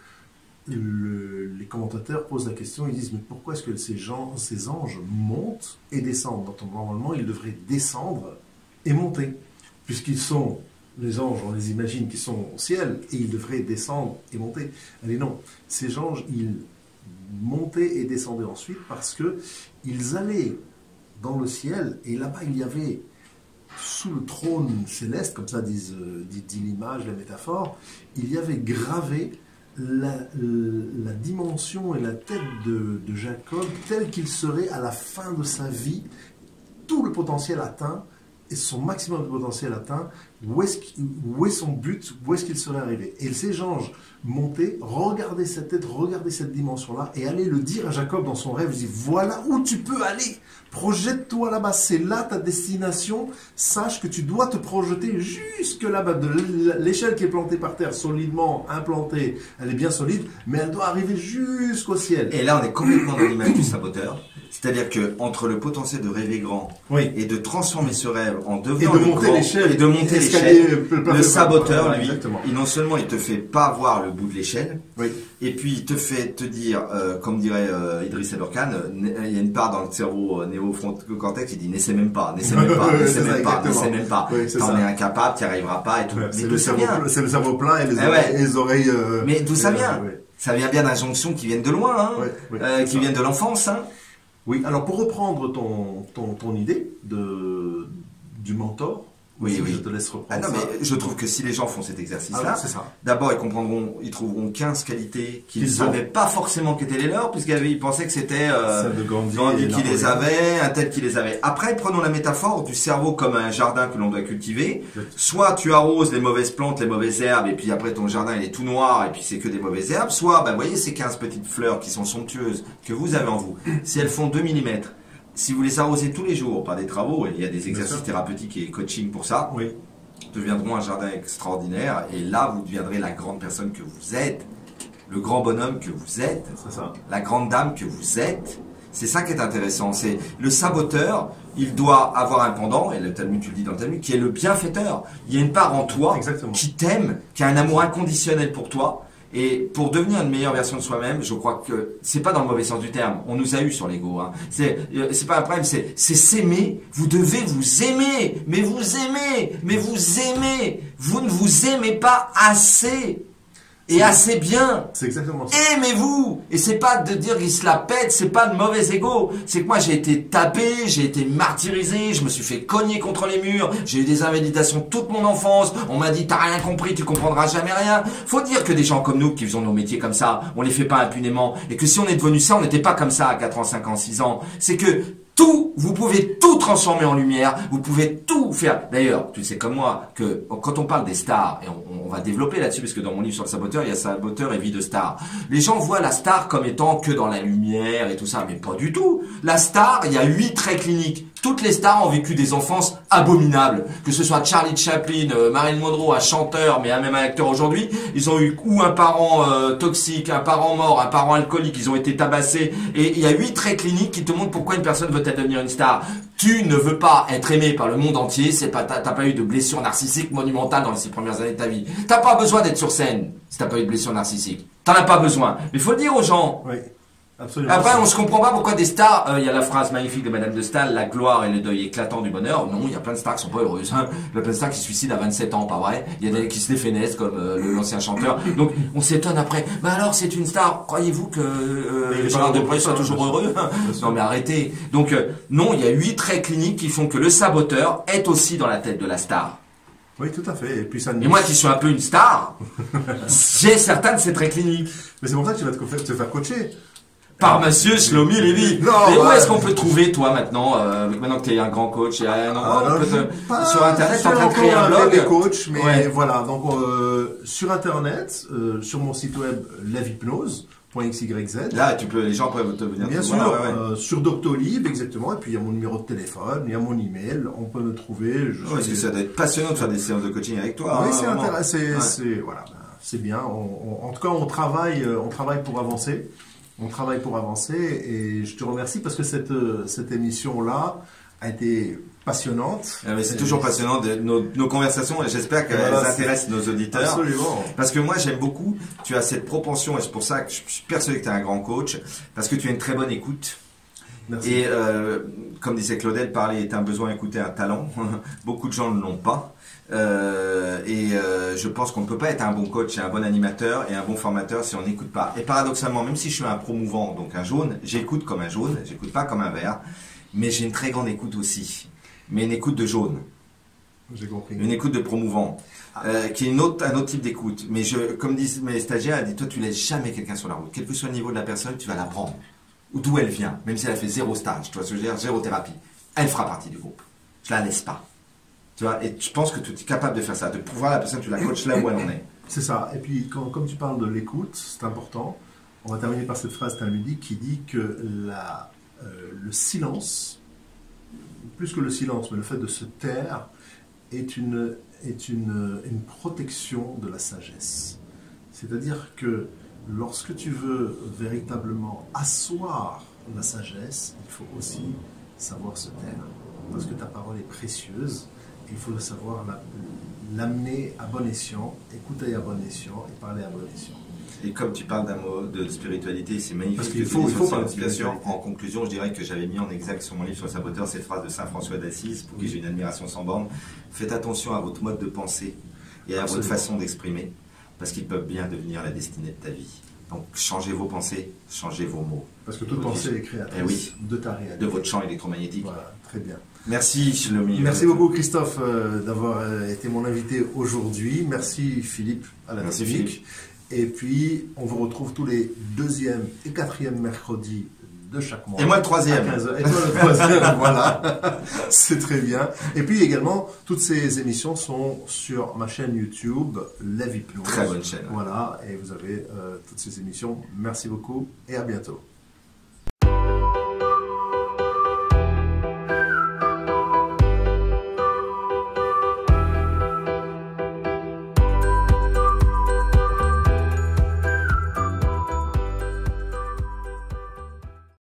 le- les commentateurs posent la question, ils disent, mais pourquoi est-ce que ces, gens, ces anges montent et descendent? Normalement, ils devraient descendre et monter, puisqu'ils sont, les anges, on les imagine qu'ils sont au ciel, et ils devraient descendre et monter. Dit non, ces anges, ils montaient et descendaient ensuite parce que ils allaient dans le ciel, et là-bas, il y avait sous le trône céleste, comme ça euh, dit, dit l'image, la métaphore, il y avait gravé la, la dimension et la tête de, de Jacob telle qu'il serait à la fin de sa vie, tout le potentiel atteint, son maximum de potentiel atteint, où est, son but, où est-ce qu'il serait arrivé. Et ces anges montaient, regardaient cette tête, regardaient cette dimension-là, et allaient le dire à Jacob dans son rêve, ils disaient, voilà où tu peux aller, projette-toi là-bas, c'est là ta destination, sache que tu dois te projeter jusque là-bas, de l'échelle qui est plantée par terre, solidement implantée, elle est bien solide, mais elle doit arriver jusqu'au ciel. Et là, on est complètement dans l'image du saboteur. C'est-à-dire que entre le potentiel de rêver grand Oui. et de transformer ce rêve en Et devenant de le monter l'échelle. et de monter l'échelle, le saboteur, lui, exactement. il non seulement il te fait pas voir le bout de l'échelle, Oui. et puis il te fait te dire, euh, comme dirait euh, Idriss Aberkan, euh, il y a une part dans le cerveau euh, néo-cortex qui dit n'essaie même pas, n'essaie même pas, n'essaie ça, même pas, n'essaie même pas, t'en es incapable, t'y arriveras pas et tout. Ouais, c'est le, cerveau, plein- c'est le cerveau plein et les Eh oreilles. ouais. et les oreilles euh, Mais d'où ça vient. Ça vient bien d'injonctions qui viennent de loin, hein, qui viennent de l'enfance. Hein. Oui, alors pour reprendre ton, idée du mentor, Oui, si oui. je te laisse Ah reprendre non, ça. mais je trouve que si les gens font cet Ah exercice-là, ça. D'abord, ils comprendront, ils trouveront 15 qualités qu'ils ne savaient pas forcément qu'étaient les leurs, puisqu'ils pensaient que c'était euh, Gandhi, Gandhi qui les avait, un tel qui les avait. Après, prenons la métaphore du cerveau comme un jardin que l'on doit cultiver. Soit tu arroses les mauvaises plantes, les mauvaises herbes, et puis après ton jardin il est tout noir, et puis c'est que des mauvaises herbes. Soit, ben, vous voyez ces 15 petites fleurs qui sont somptueuses, que vous avez en vous, si elles font 2 mm, si vous les arrosez tous les jours par des travaux, et il y a des exercices thérapeutiques et coaching pour ça, Oui, deviendront un jardin extraordinaire et là vous deviendrez la grande personne que vous êtes, le grand bonhomme que vous êtes, ça. la grande dame que vous êtes. C'est ça qui est intéressant. C'est le saboteur, il doit avoir un pendant, et le Talmud, tu le dis dans le Talmud, qui est le bienfaiteur. Il y a une part en toi Exactement. qui t'aime, qui a un amour inconditionnel pour toi. Et pour devenir une meilleure version de soi-même, je crois que c'est pas dans le mauvais sens du terme. On nous a eu sur l'ego. Hein. C'est euh, c'est pas un problème. C'est s'aimer. Vous devez vous aimer. Mais vous aimez. Mais vous aimez. Vous ne vous aimez pas assez et assez bien. C'est exactement ça. Aimez-vous Et c'est pas de dire qu'il se la pète, c'est pas de mauvais ego. C'est que moi j'ai été tapé, j'ai été martyrisé, je me suis fait cogner contre les murs, j'ai eu des invalidations toute mon enfance, on m'a dit t'as rien compris, tu comprendras jamais rien. Faut dire que des gens comme nous qui faisons nos métiers comme ça, on les fait pas impunément, et que si on est devenu ça, on n'était pas comme ça à 4 ans, 5 ans, 6 ans. C'est que tout, vous pouvez tout transformer en lumière, vous pouvez tout faire. D'ailleurs, tu sais comme moi que quand on parle des stars, et on, va développer là-dessus, parce que dans mon livre sur le saboteur, il y a saboteur et vie de star. Les gens voient la star comme étant que dans la lumière et tout ça, mais pas du tout. La star, il y a huit traits cliniques. Toutes les stars ont vécu des enfances abominables. Que ce soit Charlie Chaplin, euh, Marilyn Monroe, un chanteur, mais même un acteur aujourd'hui, ils ont eu ou un parent euh, toxique, un parent mort, un parent alcoolique, ils ont été tabassés. Et il y a huit traits cliniques qui te montrent pourquoi une personne veut devenir une star. Tu ne veux pas être aimé par le monde entier, c'est pas, t'as pas eu de blessure narcissique monumentale dans les six premières années de ta vie. T'as pas besoin d'être sur scène si t'as pas eu de blessure narcissique. T'en as pas besoin. Mais faut le dire aux gens. Absolument. Après, on se comprend pas pourquoi des stars. euh, Il y a la phrase magnifique de Madame de Staël, la gloire et le deuil éclatant du bonheur. Non, il y a plein de stars qui sont pas heureuses. hein. Il y a plein de stars qui se suicident à 27 ans, pas vrai? Il y a des qui se défenescent comme euh, l'ancien chanteur. Donc, on s'étonne après. Mais alors, c'est une star. Croyez-vous que euh, heureux Depardieu pour soit ça, toujours heureux? Non, mais arrêtez. Donc, non, il y a huit traits cliniques qui font que le saboteur est aussi dans la tête de la star. Oui, tout à fait. Et puis ça. Et moi, qui suis un peu une star, j'ai certains de ces traits cliniques. Mais c'est pour ça que tu vas te faire coacher. Par Monsieur Shlomi Lévy. Non, Et où est-ce qu'on peut trouver, toi, maintenant, euh, maintenant que tu es un grand coach, il y a un endroit où on Alors, peut je- te- pas- sur Internet, en train de créer un blog. des coachs, mais Ouais. voilà. Donc euh, sur Internet, euh, sur mon site web lavhypnose.xyz. Là, tu peux, les gens peuvent te venir Bien te sûr, voir, ouais, ouais. euh, sur Doctolib, exactement. Et puis il y a mon numéro de téléphone, il y a mon email. On peut me trouver. Je Ouais, parce que ça doit être passionnant de faire des séances de coaching avec toi. oui, hein, c'est intéressant. C'est, voilà, c'est bien. On- on- en tout cas, on travaille, euh, on travaille pour avancer. On travaille pour avancer. Et je te remercie parce que cette, cette émission-là a été passionnante. Ah, c'est toujours passionnant de, nos, nos conversations et j'espère qu'elles Voilà, intéressent nos auditeurs. Absolument. Parce que moi j'aime beaucoup, tu as cette propension et c'est pour ça que je suis persuadé que tu es un grand coach, parce que tu as une très bonne écoute. Merci. Et euh, comme disait Claudel, parler est un besoin, écouter un talent. Beaucoup de gens ne l'ont pas. Euh, et euh, je pense qu'on ne peut pas être un bon coach et un bon animateur et un bon formateur si on n'écoute pas. Et paradoxalement, même si je suis un promouvant, donc un jaune, j'écoute comme un jaune, j'écoute pas comme un vert, mais j'ai une très grande écoute aussi. Mais une écoute de jaune, J'ai compris. une écoute de promouvant, euh, qui est une autre, un autre type d'écoute. Mais je, comme disent mes stagiaires, elle dit, toi tu laisses jamais quelqu'un sur la route. Quel que soit le niveau de la personne, tu vas la prendre. Ou d'où elle vient, même si elle a fait zéro stage, tu vois ce que je veux dire, zéro thérapie. Elle fera partie du groupe. Je la laisse pas. Tu vois, et je pense que tu es capable de faire ça, de pouvoir la personne, tu la coaches là où elle en est. C'est ça. Et puis, comme tu parles de l'écoute, c'est important. On va terminer par cette phrase talmudique qui dit que la, euh, le silence, plus que le silence, mais le fait de se taire, est une, est une, une protection de la sagesse. C'est-à-dire que lorsque tu veux véritablement asseoir la sagesse, il faut aussi savoir se taire. Parce que ta parole est précieuse il faut le savoir la- l'amener à bon escient, écouter à bon escient et parler à bon escient. Et comme tu parles d'un mot de spiritualité, c'est magnifique. Parce qu'il faut- il faut parler de l'inspiration. spiritualité. En conclusion, je dirais que j'avais mis en exact sur mon livre sur le saboteur cette phrase de Saint François d'Assise, pour qui j'ai une admiration sans borne. Faites attention à votre mode de pensée et à Absolument. votre façon d'exprimer, parce qu'ils peuvent bien devenir la destinée de ta vie. Donc changez vos pensées, changez vos mots, Parce que toute pensée est créatrice Eh oui. de ta réalité. de votre champ électromagnétique. Voilà, très bien. Merci Shlomi. Merci beaucoup Christophe euh, d'avoir euh, été mon invité aujourd'hui. Merci Philippe à la Merci, technique. Et puis on vous retrouve tous les deuxième et quatrième mercredis de chaque mois. Et moi le troisième. À 15 heures. Et toi le troisième, voilà. C'est très bien. Et puis également, toutes ces émissions sont sur ma chaîne YouTube, Lève Hypnose. Très bonne chaîne. Voilà, et vous avez euh, toutes ces émissions. Merci beaucoup et à bientôt.